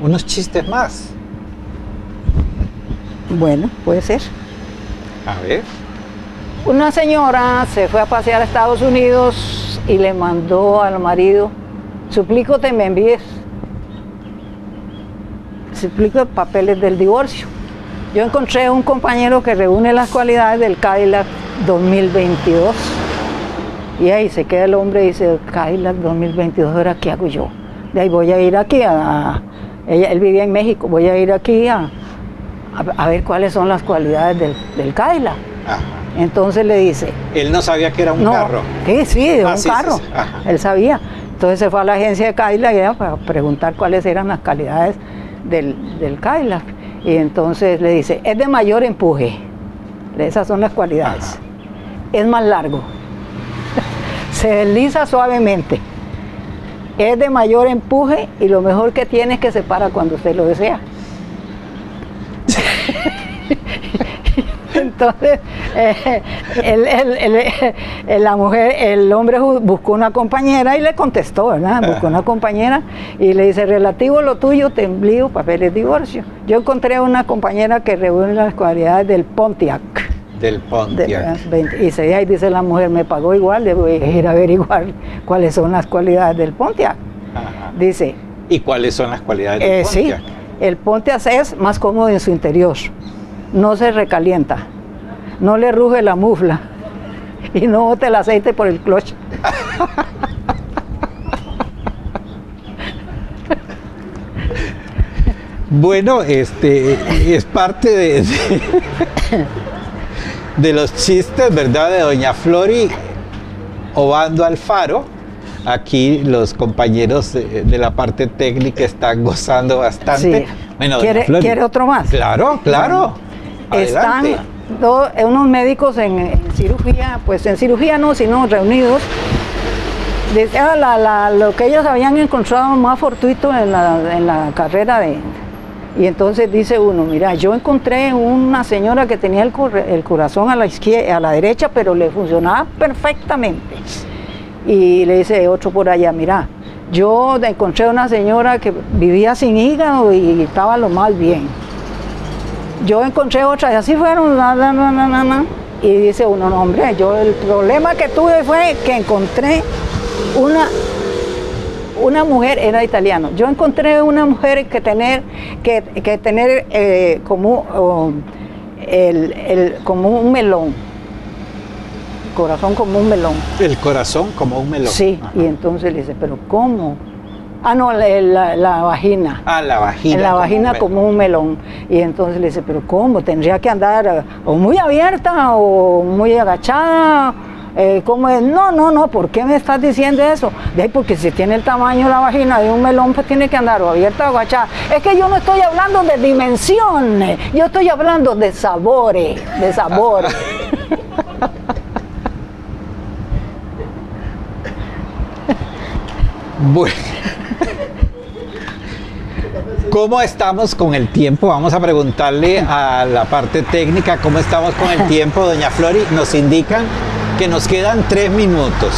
unos chistes más. Bueno, puede ser. A ver. Una señora se fue a pasear a Estados Unidos y le mandó al marido, suplico te me envíes, suplico papeles del divorcio. Yo encontré un compañero que reúne las cualidades del Cadillac 2022. Y ahí se queda el hombre y dice, Cadillac 2022, ahora qué hago yo? De ahí voy a ir aquí a... ella, él vivía en México, voy a ir aquí a, a, ver cuáles son las cualidades del, del Cadillac. Entonces le dice... Él no sabía que era un carro. Sí, sí, ah, un carro. él sabía. Entonces se fue a la agencia de Cadillac para preguntar cuáles eran las calidades del, del Cadillac. Y entonces le dice, es de mayor empuje. Esas son las cualidades. Es más largo. Se desliza suavemente. Es de mayor empuje y lo mejor que tiene es que se para cuando usted lo desea. Entonces, eh, la mujer, el hombre buscó una compañera y le contestó, ¿verdad? Buscó una compañera y le dice, relativo a lo tuyo, te envío papeles de divorcio. Yo encontré una compañera que reúne las cualidades del Pontiac. Del Pontiac. y se ahí dice la mujer, me pagó igual, debo ir a averiguar cuáles son las cualidades del Pontiac. Dice. ¿Y cuáles son las cualidades del eh, Pontiac? Sí, el Pontiac es más cómodo en su interior no se recalienta, no le ruge la mufla y no bote el aceite por el cloche. Bueno, este es parte de, de, los chistes, ¿verdad? De Doña Flori Obando Alfaro. Aquí los compañeros de, la parte técnica están gozando bastante. Bueno, ¿Quiere, ¿Quiere, otro más? Claro, claro. Están eh, unos médicos en, cirugía, pues en cirugía no, sino reunidos. Ah, lo que ellos habían encontrado más fortuito en la, carrera de... Y entonces dice uno, mira, yo encontré una señora que tenía el, el corazón a la izquierda, a la derecha, pero le funcionaba perfectamente. Y le dice otro por allá, mira, yo encontré una señora que vivía sin hígado y estaba lo más bien yo encontré otra y así fueron, y dice uno, no, hombre, yo el problema que tuve fue que encontré una, una mujer, era italiano, yo encontré una mujer que tener, que, tener eh, como, el, como un melón, corazón como un melón. El corazón como un melón. Sí, y entonces le dice, pero ¿cómo? Ah, no, la, vagina. Ah, la vagina. En la vagina como un melón. Y entonces le dice, pero ¿cómo? Tendría que andar eh, o muy abierta o muy agachada. Eh, ¿Cómo es? No, no, no, ¿por qué me estás diciendo eso? De ahí, porque si tiene el tamaño la vagina de un melón, pues tiene que andar o abierta o agachada. Es que yo no estoy hablando de dimensiones, yo estoy hablando de sabores, de sabores. bueno. ¿Cómo estamos con el tiempo? Vamos a preguntarle a la parte técnica cómo estamos con el tiempo. Doña Flori, nos indican que nos quedan tres minutos.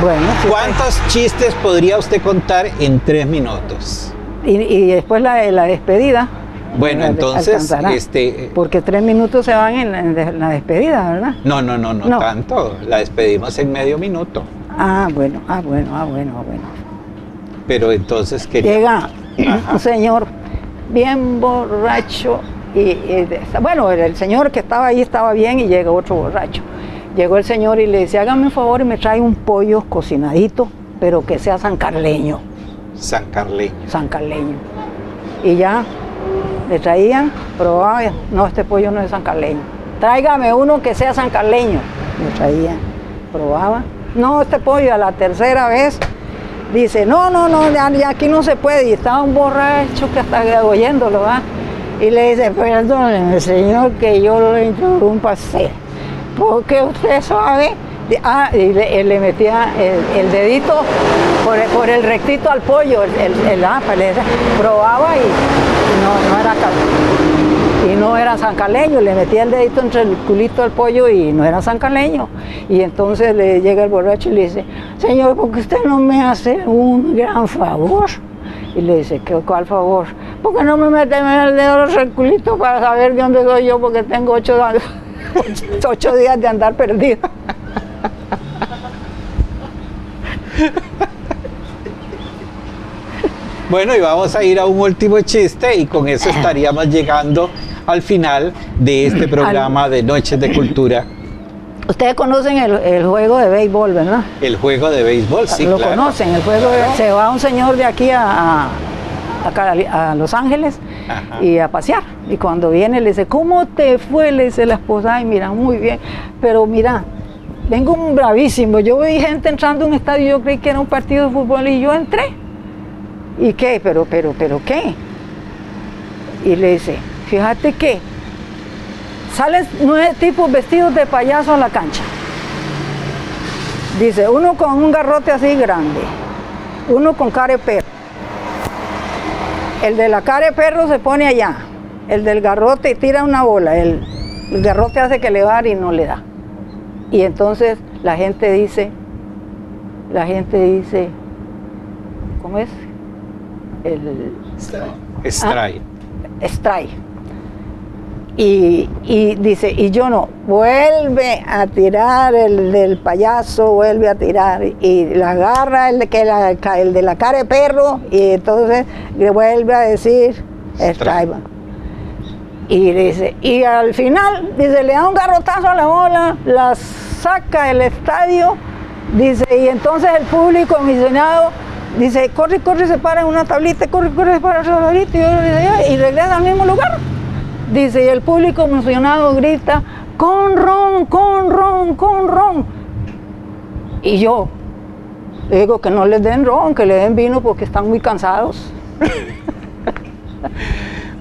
Bueno, sí, ¿Cuántos chistes podría usted contar en tres minutos? y, y después la, la despedida. Bueno, entonces, este, Porque tres minutos se van en la, en de- la despedida, ¿verdad? no, no, no, no, No. tanto. La despedimos en medio minuto. Ah, bueno, ah, bueno, ah, bueno, ah, bueno. Pero entonces quería. Llega. un señor bien borracho y, y de- bueno, el, el señor que estaba ahí estaba bien y llega otro borracho. Llegó el señor y le dice, hágame un favor y me trae un pollo cocinadito, pero que sea sancarleño, San Carleño. sancarleño. Y ya le traían, probaba, no, este pollo no es sancarleño. Tráigame uno que sea sancarleño. Le traían, probaba. No, este pollo a la tercera vez dice, no, no, no, aquí no se puede. Y estaba un borracho que está oyéndolo, ¿va? Y le dice, perdóneme, señor, que yo le interrumpa a usted. Porque usted sabe. Ah, y le, le metía el, dedito por el, por el rectito al pollo, el, el, el- ah, pues probaba y no, no era cal- y no era sancaleño, le metía el dedito entre el culito al pollo y no era sancaleño. Y entonces le llega el borracho y le dice, señor, ¿por qué usted no me hace un gran favor? Y le dice, ¿qué, ¿cuál favor? Porque no me mete el dedo entre el culito para saber de dónde soy yo, porque tengo ocho, ocho días de andar perdido. Bueno, y vamos a ir a un último chiste y con eso estaríamos llegando al final de este programa de Noches de Cultura, Ustedes conocen el, el juego de béisbol, ¿verdad? el juego de béisbol, sí, lo claro. conocen, el juego de- Claro. se va un señor de aquí a, a- Los Ángeles Ajá. y a pasear. Y cuando viene le dice, ¿cómo te fue? Le dice la esposa, ay, mira, muy bien. Pero mira, vengo un bravísimo. Yo vi gente entrando a un estadio, yo creí que era un partido de fútbol y yo entré. ¿Y qué? Pero, pero, pero, ¿qué? Y le dice, fíjate que salen nueve tipos vestidos de payaso a la cancha. Dice, uno con un garrote así grande, uno con cara de perro. El de la cara de perro se pone allá, el del garrote tira una bola, el, el garrote hace que le va y no le da. Y entonces la gente dice, la gente dice, ¿cómo es? El Strike. strike. Y, y dice, y yo no, vuelve a tirar el del payaso, vuelve a tirar, y la agarra el de, que la- el de la cara de perro, y entonces le vuelve a decir, strike. Y dice, y al final, dice, le da un garrotazo a la bola, la saca del estadio, dice, y entonces el público emocionado dice, corre, corre, se para en una tablita, corre, corre, se para en una tablita, y, y regresa al mismo lugar. Dice, y el público emocionado grita, con ron, con ron, con ron. Y yo digo que no les den ron, que le den vino porque están muy cansados.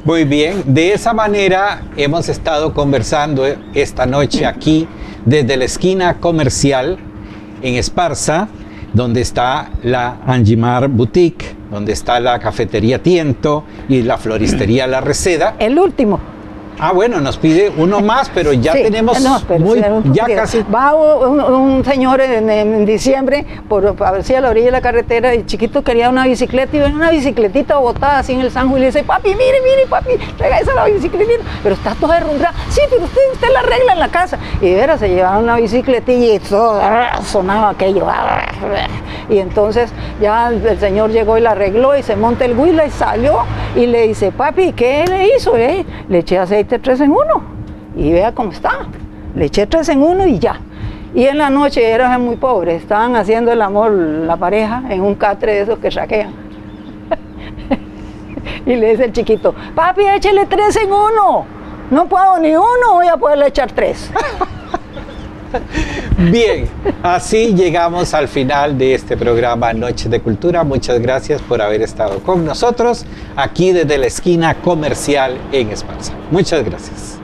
Muy bien, de esa manera hemos estado conversando esta noche aquí desde la esquina comercial en Esparza, donde está la Angimar Boutique, donde está la cafetería Tiento y la floristería La Reseda. El último. Ah, bueno, nos pide uno más, pero ya Sí, tenemos no, pero muy- era ya casi Va un, un señor en, en diciembre por a la orilla de la carretera y chiquito quería una bicicleta y ven una bicicletita botada así en el sanjo y le dice, papi, mire, mire, papi, traiga esa la bicicletita. Pero está toda derrumbada. Sí, pero usted, usted la arregla en la casa. Y de veras se llevaron una bicicletilla y todo, ah, sonaba aquello. ah, Y entonces ya el, el señor llegó y la arregló y se monta el huila y salió y le dice, papi, ¿qué le hizo? eh? Le eché aceite 3 en 1 y vea cómo está. Le eché tres en uno y ya. Y en la noche eran muy pobres, estaban haciendo el amor la pareja en un catre de esos que saquean. y le dice el chiquito, papi, échele tres en uno. No puedo ni uno, voy a poderle echar tres. Bien, así llegamos al final de este programa Noches de Cultura. Muchas gracias por haber estado con nosotros aquí desde la esquina comercial en Esparza. Muchas gracias.